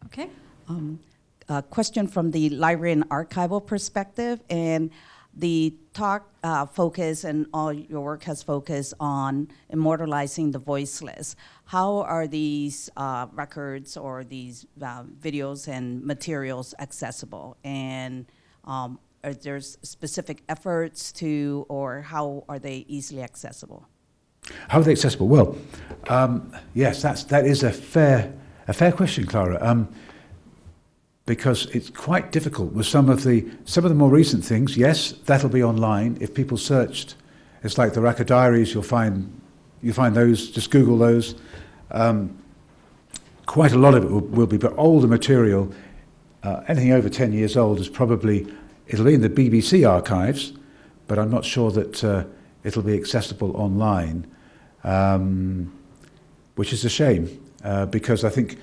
Speaker 2: Okay.
Speaker 28: Um, a question from the library and archival perspective, and the talk uh, focus and all your work has focused on immortalizing the voiceless. How are these uh, records or these uh, videos and materials accessible? And um, are there specific efforts to, or how are they easily accessible?
Speaker 3: How are they accessible? Well, um, yes, that's, that is a fair, a fair question, Clara. Um, because it's quite difficult with some of the some of the more recent things. Yes, that'll be online. If people searched, it's like the Raqqa Diaries. You'll find you find those. Just Google those. Um, quite a lot of it will, will be, but older material, uh, anything over 10 years old, is probably, it'll be in the BBC archives, but I'm not sure that uh, it'll be accessible online, um, which is a shame, uh, because I think,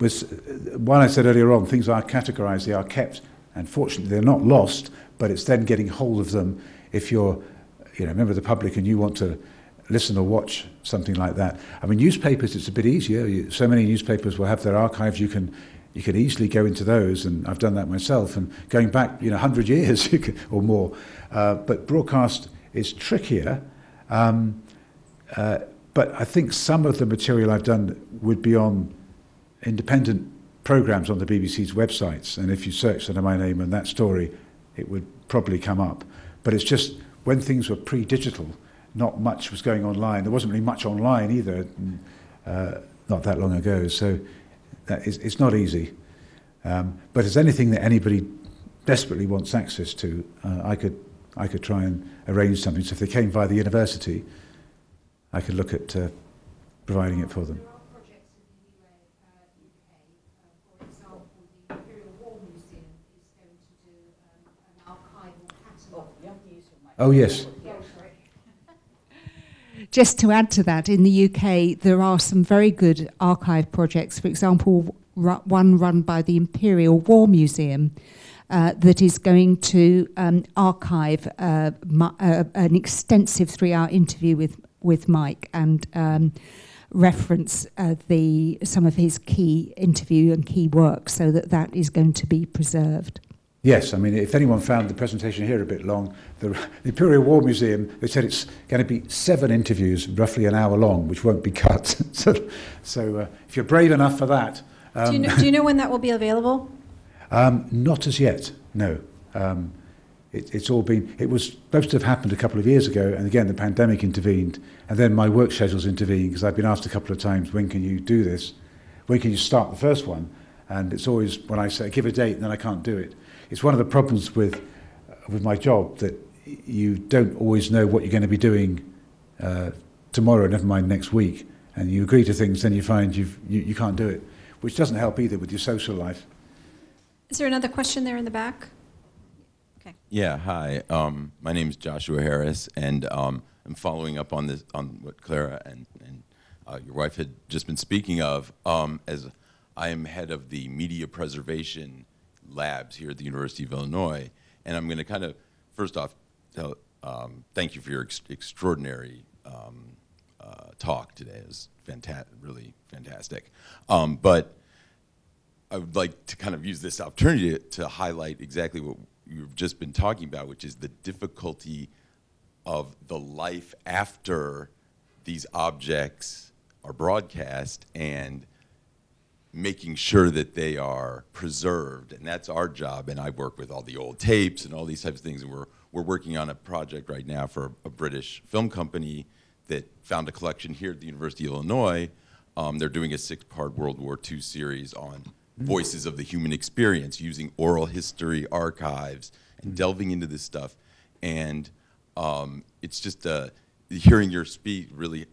Speaker 3: was, one I said earlier on, things are categorized, they are kept, and fortunately they're not lost, but it's then getting hold of them if you're you know, a member of the public and you want to listen or watch something like that. I mean, newspapers, it's a bit easier. So many newspapers will have their archives. You can you can easily go into those, and I've done that myself. And going back, you know, 100 [laughs] years or more. Uh, but broadcast is trickier. Um, uh, but I think some of the material I've done would be on independent programs on the BBC's websites. And if you search under my name and that story, it would probably come up. But it's just when things were pre digital, not much was going online. There wasn't really much online either, uh, not that long ago. So that is, it's not easy. Um, but it's anything that anybody desperately wants access to, uh, I could I could try and arrange something. So if they came via the university, I could look at uh, providing it for them. Oh, yes.
Speaker 27: Just to add to that, in the UK, there are some very good archive projects. For example, one run by the Imperial War Museum uh, that is going to um, archive uh, uh, an extensive three-hour interview with with Mike and um, reference uh, the some of his key interview and key work, so that that is going to be preserved.
Speaker 3: Yes, I mean, if anyone found the presentation here a bit long, the, the Imperial War Museum, they said it's going to be seven interviews, roughly an hour long, which won't be cut. [laughs] so, so uh, if you're brave enough for that.
Speaker 2: Um, do, you know, do, you know, when that will be available? [laughs]
Speaker 3: Um, not as yet, no. Um, it, it's all been, it was supposed to have happened a couple of years ago, and again, the pandemic intervened, and then my work schedules intervened because I've been asked a couple of times, when can you do this? When can you start the first one? And it's always when I say, give a date, and then I can't do it it's one of the problems with with my job that you don't always know what you're going to be doing uh, tomorrow, never mind next week. And you agree to things, then you find you've, you, you can't do it, which doesn't help either with your social life.
Speaker 2: Is there another question there in the back?
Speaker 29: Okay. Yeah. Hi. Um, my name is Joshua Harris, and um, I'm following up on this on what Clara and, and uh, your wife had just been speaking of. Um, as I am head of the media preservation labs here at the University of Illinois. And I'm going to kind of, first off, tell, um, thank you for your ex- extraordinary um, uh, talk today. It was fantastic, really fantastic. Um, but I would like to kind of use this opportunity to, to highlight exactly what you've just been talking about, which is the difficulty of the life after these objects are broadcast and making sure that they are preserved, and that's our job. And I work with all the old tapes and all these types of things, and we're we're working on a project right now for a, a British film company that found a collection here at the University of Illinois. Um, they're doing a six-part World War II series on voices of the human experience, using oral history archives and delving into this stuff. And um, it's just uh, hearing your speak really,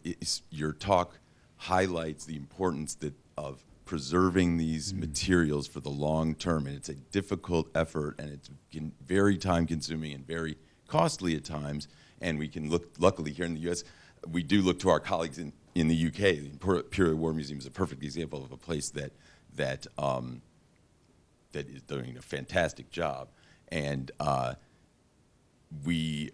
Speaker 29: your talk highlights the importance that of preserving these mm. materials for the long term. And it's a difficult effort and it's very time consuming and very costly at times. And we can look, luckily here in the US, we do look to our colleagues in, in the UK. The Imperial War Museum is a perfect example of a place that, that, um, that is doing a fantastic job. And uh, we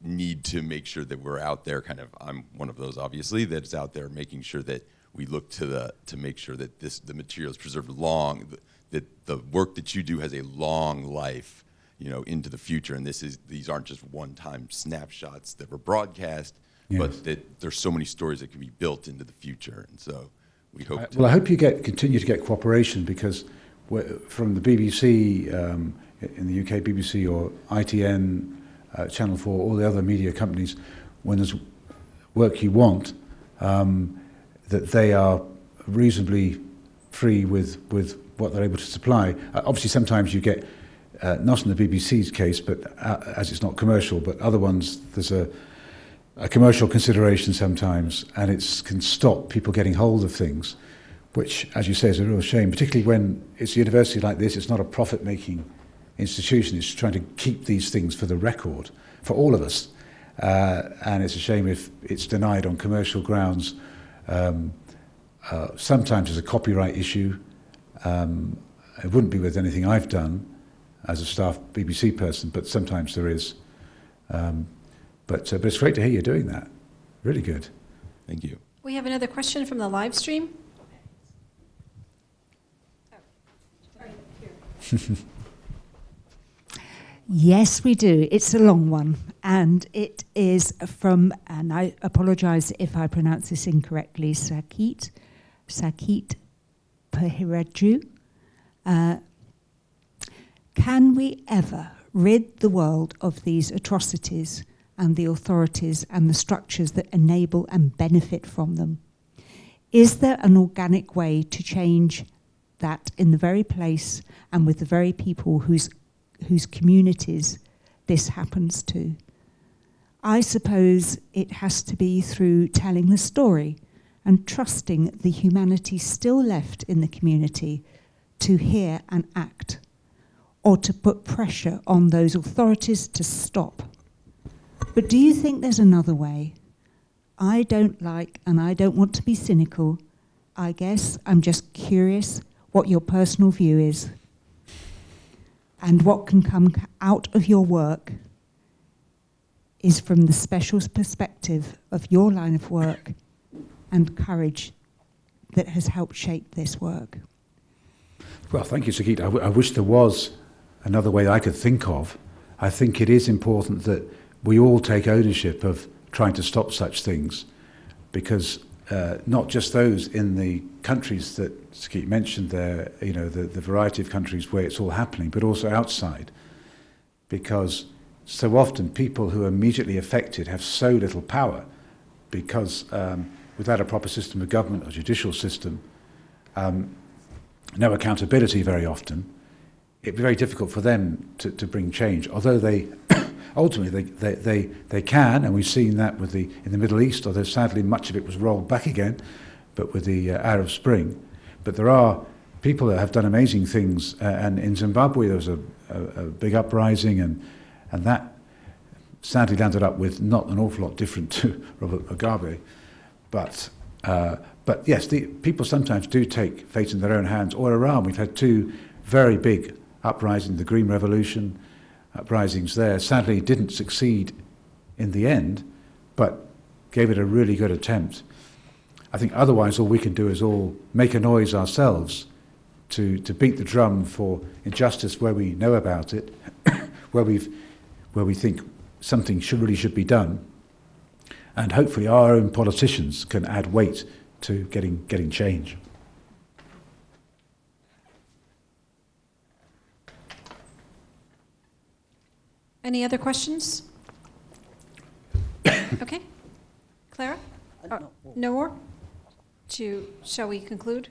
Speaker 29: need to make sure that we're out there kind of, I'm one of those obviously, that's out there making sure that we look to the to make sure that this the material is preserved long, that the work that you do has a long life, you know, into the future. And this is these aren't just one-time snapshots that were broadcast, yes. but that there's so many stories that can be built into the future. And so we hope.
Speaker 3: I, well, I hope you get continue to get cooperation because from the BBC um, in the UK, BBC or ITN, uh, Channel 4, all the other media companies, when there's work you want. Um, that they are reasonably free with, with what they're able to supply. Uh, obviously, sometimes you get, uh, not in the BBC's case, but uh, as it's not commercial, but other ones, there's a, a commercial consideration sometimes, and it can stop people getting hold of things, which, as you say, is a real shame, particularly when it's a university like this, it's not a profit making institution, it's trying to keep these things for the record for all of us. Uh, and it's a shame if it's denied on commercial grounds um, uh, sometimes there's a copyright issue. Um, it wouldn't be with anything I've done as a staff BBC person, but sometimes there is. Um, but, uh, but it's great to hear you doing that. Really good.
Speaker 29: Thank you.
Speaker 2: We have another question from the live stream. [laughs]
Speaker 27: Yes, we do. It's a long one, and it is from, and I apologise if I pronounce this incorrectly, Sakit, Sakit Pahiraju. Uh, can we ever rid the world of these atrocities and the authorities and the structures that enable and benefit from them? Is there an organic way to change that in the very place and with the very people whose whose communities this happens to. I suppose it has to be through telling the story and trusting the humanity still left in the community to hear and act, or to put pressure on those authorities to stop. But do you think there's another way? I don't like, and I don't want to be cynical. I guess I'm just curious what your personal view is and what can come out of your work is from the special perspective of your line of work and courage that has helped shape this work.
Speaker 3: Well, thank you, Sakit. I, w- I wish there was another way I could think of. I think it is important that we all take ownership of trying to stop such things because uh, not just those in the countries that Skeet mentioned there, you know, the, the variety of countries where it's all happening, but also outside. Because so often people who are immediately affected have so little power because um, without a proper system of government or judicial system, um, no accountability very often, it'd be very difficult for them to, to bring change, although they ultimately they, they, they, they can, and we've seen that with the, in the Middle East, although sadly much of it was rolled back again, but with the uh, Arab Spring. But there are people that have done amazing things, uh, and in Zimbabwe there was a, a, a big uprising, and, and that sadly landed up with not an awful lot different to [laughs] Robert Mugabe. But, uh, but yes, the, people sometimes do take fate in their own hands. Or Iran, we've had two very big uprisings, the Green Revolution, uprisings there. Sadly, didn't succeed in the end, but gave it a really good attempt. I think otherwise, all we can do is all make a noise ourselves to, to beat the drum for injustice where we know about it, [coughs] where, we've, where we think something should, really should be done. And hopefully, our own politicians can add weight to getting, getting change.
Speaker 2: Any other questions? [coughs] okay. Clara? Uh, no more? To, shall we conclude?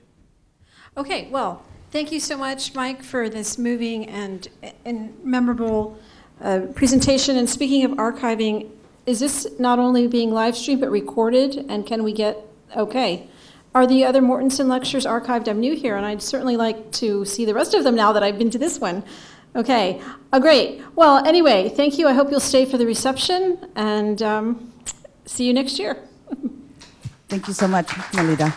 Speaker 2: Okay, well, thank you so much, Mike, for this moving and, and memorable uh, presentation. And speaking of archiving, is this not only being live streamed but recorded? And can we get, okay. Are the other Mortenson lectures archived? I'm new here, and I'd certainly like to see the rest of them now that I've been to this one. Okay, oh, great. Well, anyway, thank you. I hope you'll stay for the reception and um, see you next year. [laughs]
Speaker 28: Thank you so much, Melida.